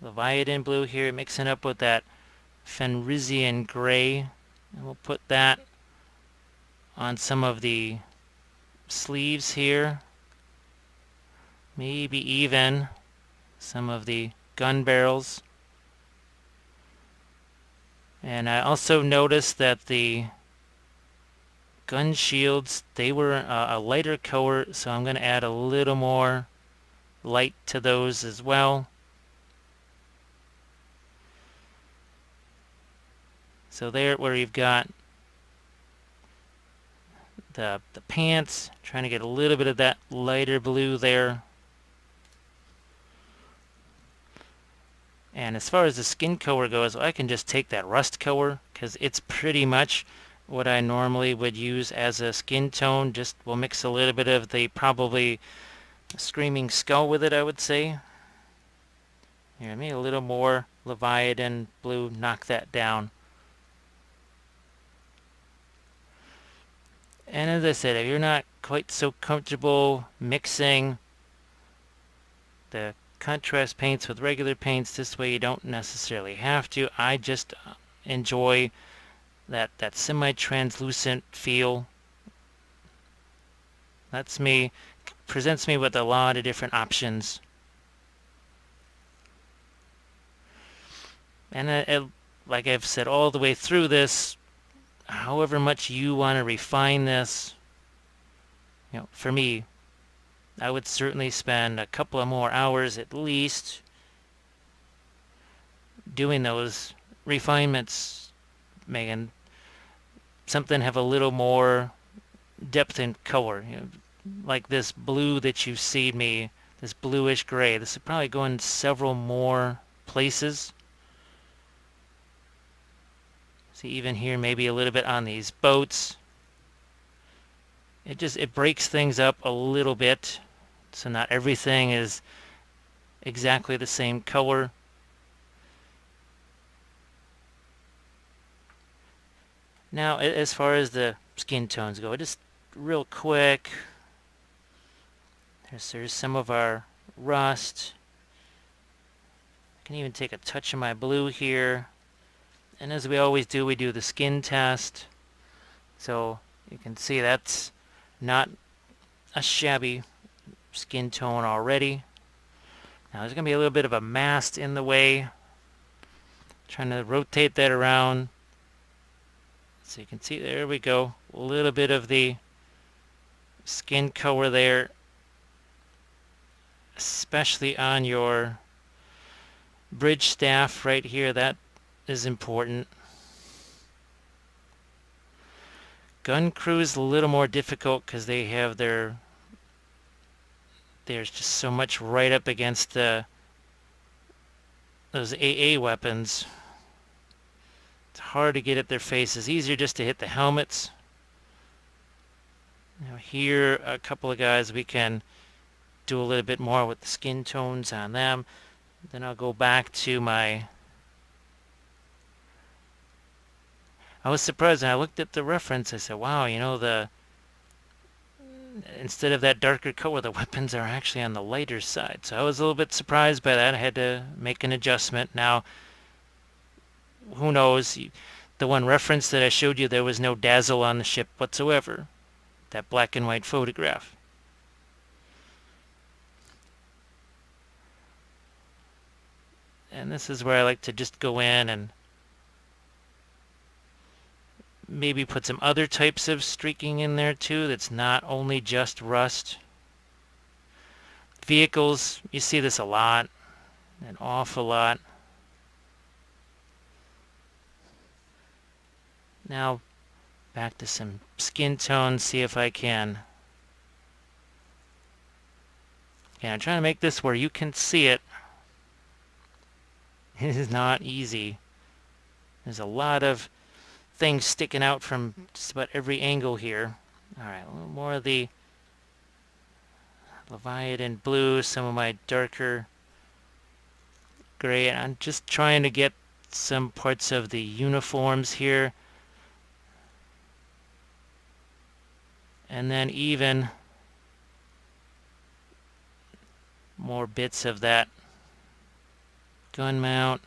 Leviathan blue here, mixing up with that Fenrisian gray, and we'll put that on some of the sleeves here, maybe even some of the gun barrels. And I also noticed that the gun shields, they were a, a lighter color, so I'm going to add a little more light to those as well. So there where you've got the, the pants, trying to get a little bit of that lighter blue there. And as far as the skin color goes, I can just take that rust color because it's pretty much what I normally would use as a skin tone. Just we'll mix a little bit of the probably Screaming Skull with it, I would say. Here, maybe a little more Leviathan blue, knock that down. And as I said, if you're not quite so comfortable mixing the contrast paints with regular paints. This way you don't necessarily have to. I just uh, enjoy that, that semi-translucent feel. That's me, presents me with a lot of different options. And it, it, like I've said all the way through this, however much you want to refine this, you know, for me, I would certainly spend a couple of more hours at least doing those refinements, Megan. something have a little more depth and color. You know, like this blue that you see me, this bluish gray. This would probably going several more places. See even here maybe a little bit on these boats. It just it breaks things up a little bit so not everything is exactly the same color. Now, as far as the skin tones go, just real quick, there's, there's some of our rust. I can even take a touch of my blue here. And as we always do, we do the skin test. So you can see that's not a shabby skin tone already. Now there's going to be a little bit of a mast in the way. Trying to rotate that around. So you can see, there we go. A little bit of the skin color there. Especially on your bridge staff right here. That is important. Gun crew is a little more difficult because they have their there's just so much right up against the those AA weapons. It's hard to get at their faces. Easier just to hit the helmets. Now here, a couple of guys we can do a little bit more with the skin tones on them. Then I'll go back to my... I was surprised when I looked at the reference. I said, wow, you know, the instead of that darker color, the weapons are actually on the lighter side. So I was a little bit surprised by that. I had to make an adjustment. Now, who knows? The one reference that I showed you, there was no dazzle on the ship whatsoever. That black and white photograph. And this is where I like to just go in and maybe put some other types of streaking in there too that's not only just rust. Vehicles, you see this a lot, an awful lot. Now back to some skin tone, see if I can Yeah, I'm trying to make this where you can see it. It is not easy. There's a lot of things sticking out from just about every angle here. Alright, a little more of the Leviathan blue, some of my darker gray. And I'm just trying to get some parts of the uniforms here. And then even more bits of that gun mount.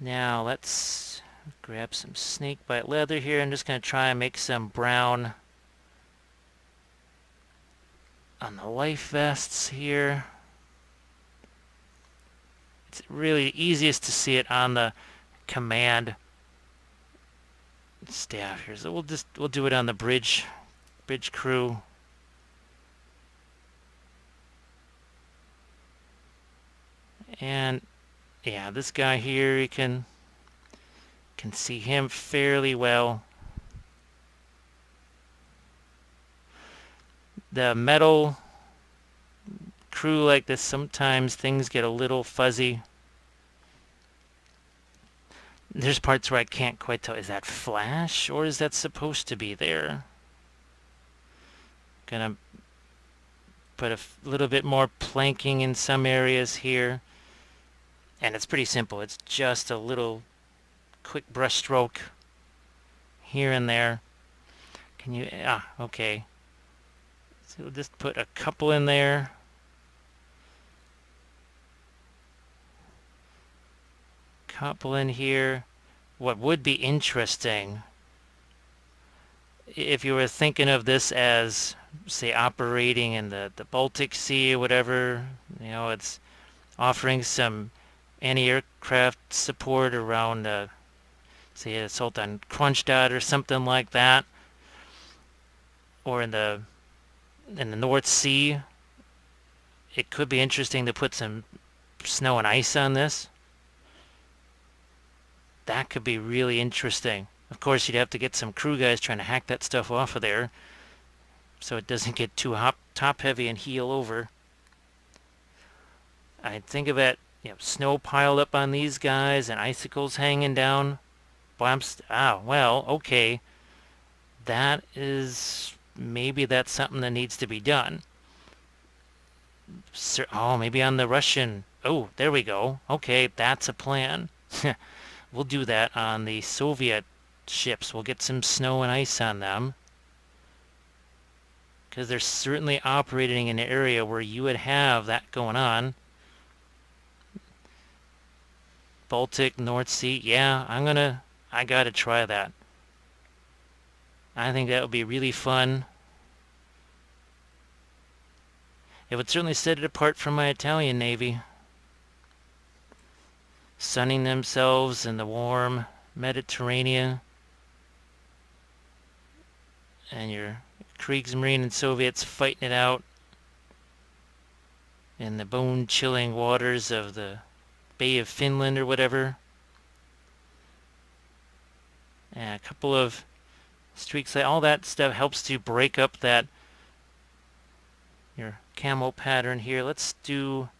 Now let's grab some snakebite leather here. I'm just going to try and make some brown on the life vests here. It's really easiest to see it on the command staff here. So we'll just we'll do it on the bridge bridge crew. And yeah, this guy here you can can see him fairly well. the metal crew like this, sometimes things get a little fuzzy. There's parts where I can't quite tell, is that flash or is that supposed to be there? Gonna put a little bit more planking in some areas here. And it's pretty simple. It's just a little quick brush stroke here and there. Can you, ah, okay. So we'll just put a couple in there. Couple in here. What would be interesting, if you were thinking of this as, say, operating in the, the Baltic Sea or whatever, you know, it's offering some anti-aircraft support around, uh, say, assault on or something like that, or in the in the North Sea, it could be interesting to put some snow and ice on this. That could be really interesting. Of course, you'd have to get some crew guys trying to hack that stuff off of there so it doesn't get too hop, top heavy and heel over. I think of it, you know, snow piled up on these guys and icicles hanging down. Bombs. Ah, well, okay. That is maybe that's something that needs to be done. Oh, maybe on the Russian. Oh, there we go. Okay, that's a plan. we'll do that on the Soviet ships. We'll get some snow and ice on them. Because they're certainly operating in an area where you would have that going on. Baltic, North Sea. Yeah, I'm gonna... I gotta try that. I think that would be really fun. It would certainly set it apart from my Italian Navy. Sunning themselves in the warm Mediterranean. And your Kriegsmarine and Soviets fighting it out in the bone-chilling waters of the Bay of Finland or whatever. And a couple of streaks, all that stuff helps to break up that your camo pattern here. Let's do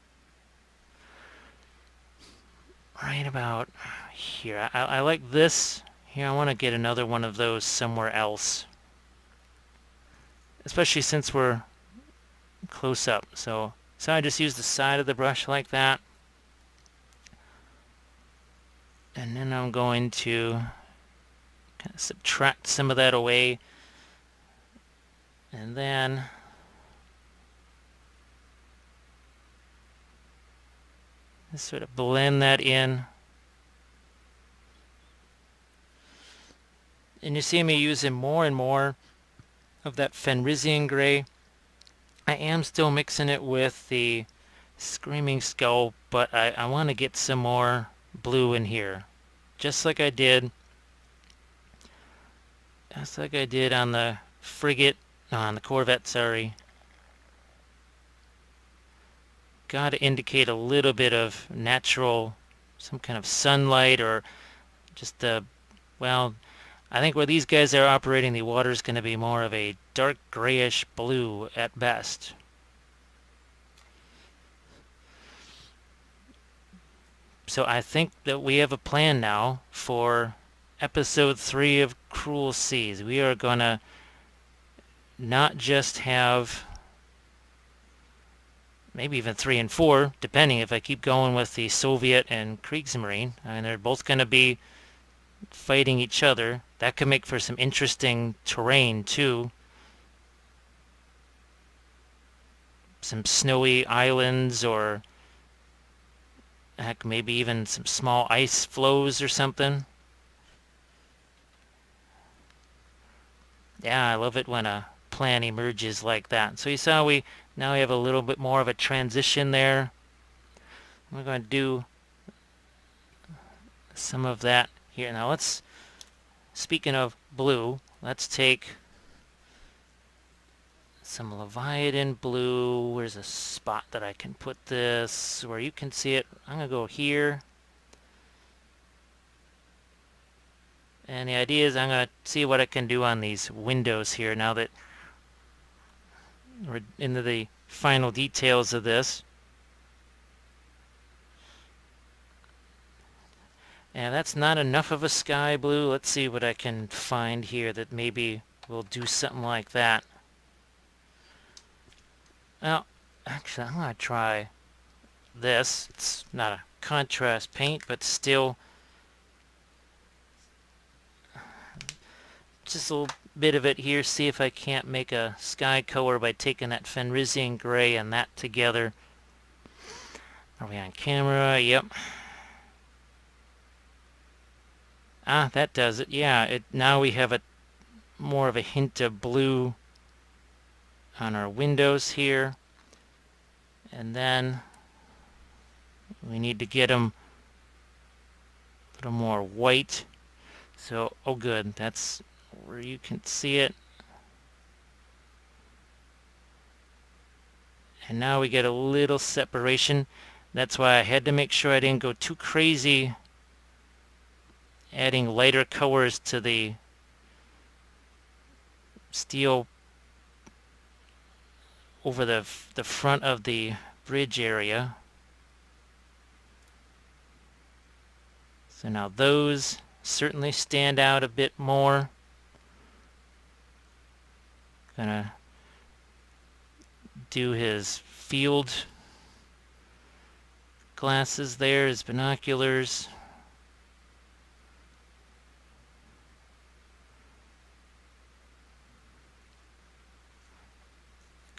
right about here. I, I like this. Here, I want to get another one of those somewhere else. Especially since we're close up. So, so I just use the side of the brush like that. And then I'm going to kind of subtract some of that away. And then Just sort of blend that in. And you see me using more and more of that Fenrisian gray. I am still mixing it with the Screaming Skull, but I, I want to get some more blue in here. Just like I did. Just like I did on the frigate, on the Corvette, sorry. got to indicate a little bit of natural, some kind of sunlight or just the, well, I think where these guys are operating, the water is going to be more of a dark grayish blue at best. So I think that we have a plan now for episode 3 of Cruel Seas. We are going to not just have maybe even 3 and 4, depending if I keep going with the Soviet and Kriegsmarine. I mean, they're both going to be fighting each other. That could make for some interesting terrain, too. Some snowy islands or heck, maybe even some small ice floes or something. Yeah, I love it when a plan emerges like that. So you saw we now we have a little bit more of a transition there. We're going to do some of that here. Now let's, speaking of blue, let's take some Leviathan blue. Where's a spot that I can put this where you can see it? I'm going to go here. And the idea is I'm going to see what I can do on these windows here now that we're into the final details of this. And that's not enough of a sky blue. Let's see what I can find here that maybe will do something like that. Well, actually, I'm going to try this. It's not a contrast paint, but still just a little bit of it here. See if I can't make a sky color by taking that Fenrisian gray and that together. Are we on camera? Yep. Ah, that does it. Yeah, it now we have a more of a hint of blue on our windows here. And then we need to get them a little more white. So, oh good, that's where you can see it. And now we get a little separation. That's why I had to make sure I didn't go too crazy adding lighter colors to the steel over the, the front of the bridge area. So now those certainly stand out a bit more. Gonna do his field glasses there, his binoculars.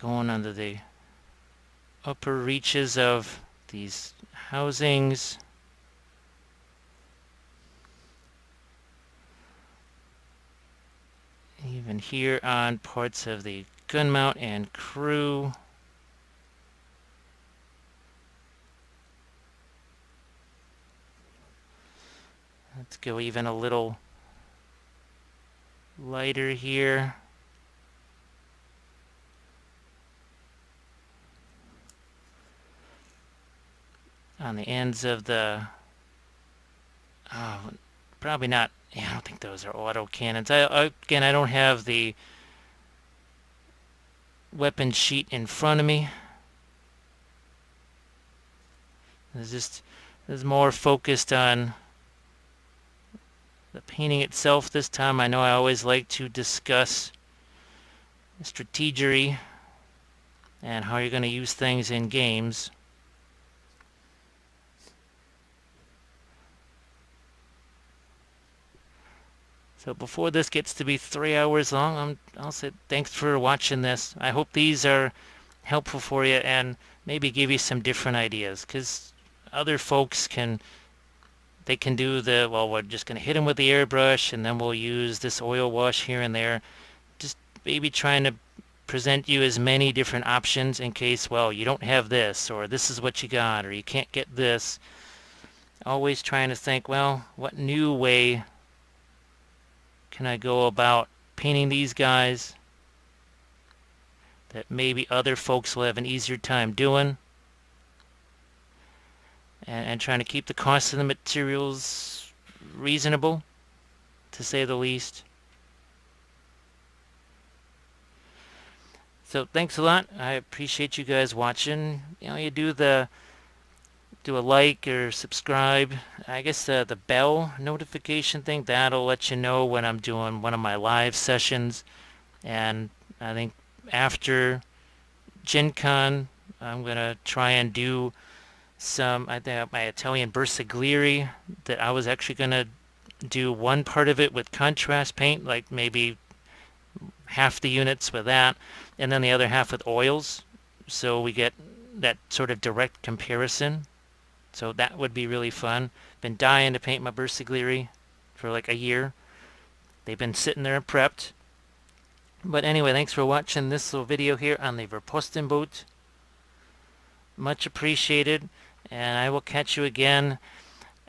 Going under the upper reaches of these housings. Even here on parts of the gun mount and crew. Let's go even a little lighter here. On the ends of the oh, probably not yeah, I don't think those are auto cannons. I, again, I don't have the weapon sheet in front of me. It's just is more focused on the painting itself this time. I know I always like to discuss strategery and how you're going to use things in games. So before this gets to be three hours long, I'm, I'll say thanks for watching this. I hope these are helpful for you and maybe give you some different ideas because other folks can they can do the well we're just going to hit them with the airbrush and then we'll use this oil wash here and there just maybe trying to present you as many different options in case well you don't have this or this is what you got or you can't get this always trying to think well what new way can I go about painting these guys that maybe other folks will have an easier time doing and, and trying to keep the cost of the materials reasonable to say the least. So thanks a lot. I appreciate you guys watching. You know, you do the do a like or subscribe. I guess uh, the bell notification thing, that'll let you know when I'm doing one of my live sessions. And I think after Gen Con, I'm going to try and do some, I think my Italian Bersaglieri that I was actually going to do one part of it with contrast paint, like maybe half the units with that, and then the other half with oils. So we get that sort of direct comparison so that would be really fun. Been dying to paint my Bersaglieri for like a year. They've been sitting there prepped. But anyway, thanks for watching this little video here on the Vorpostenboot. Much appreciated. And I will catch you again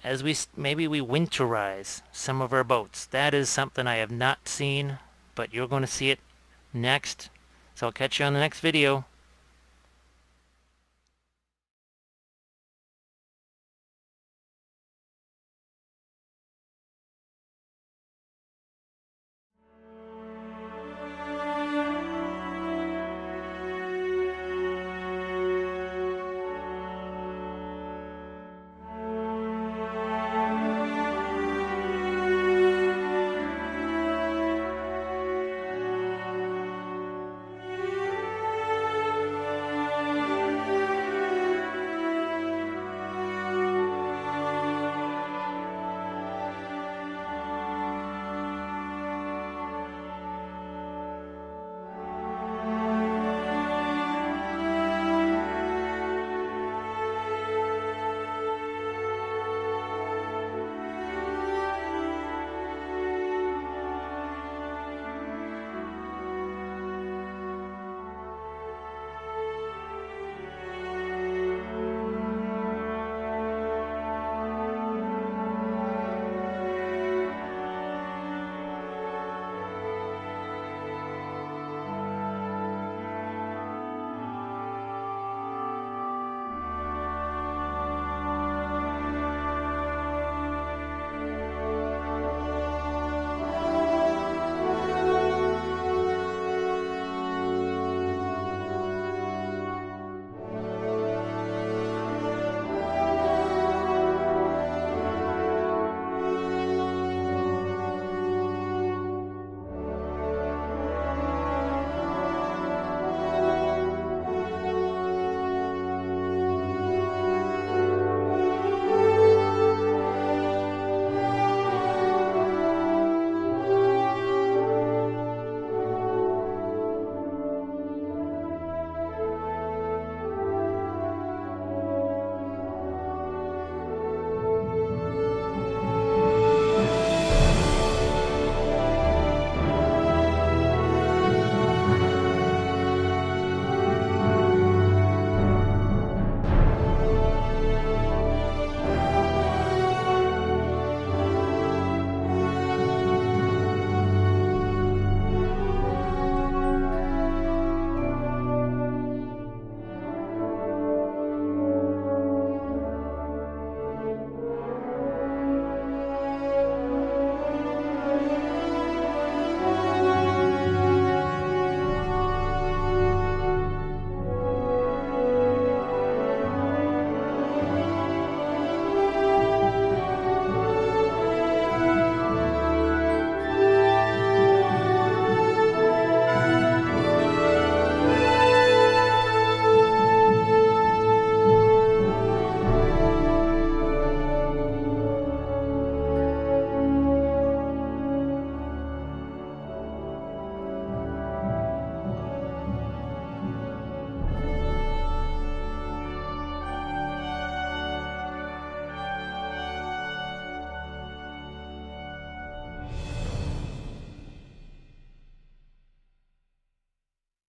as we maybe we winterize some of our boats. That is something I have not seen, but you're going to see it next. So I'll catch you on the next video.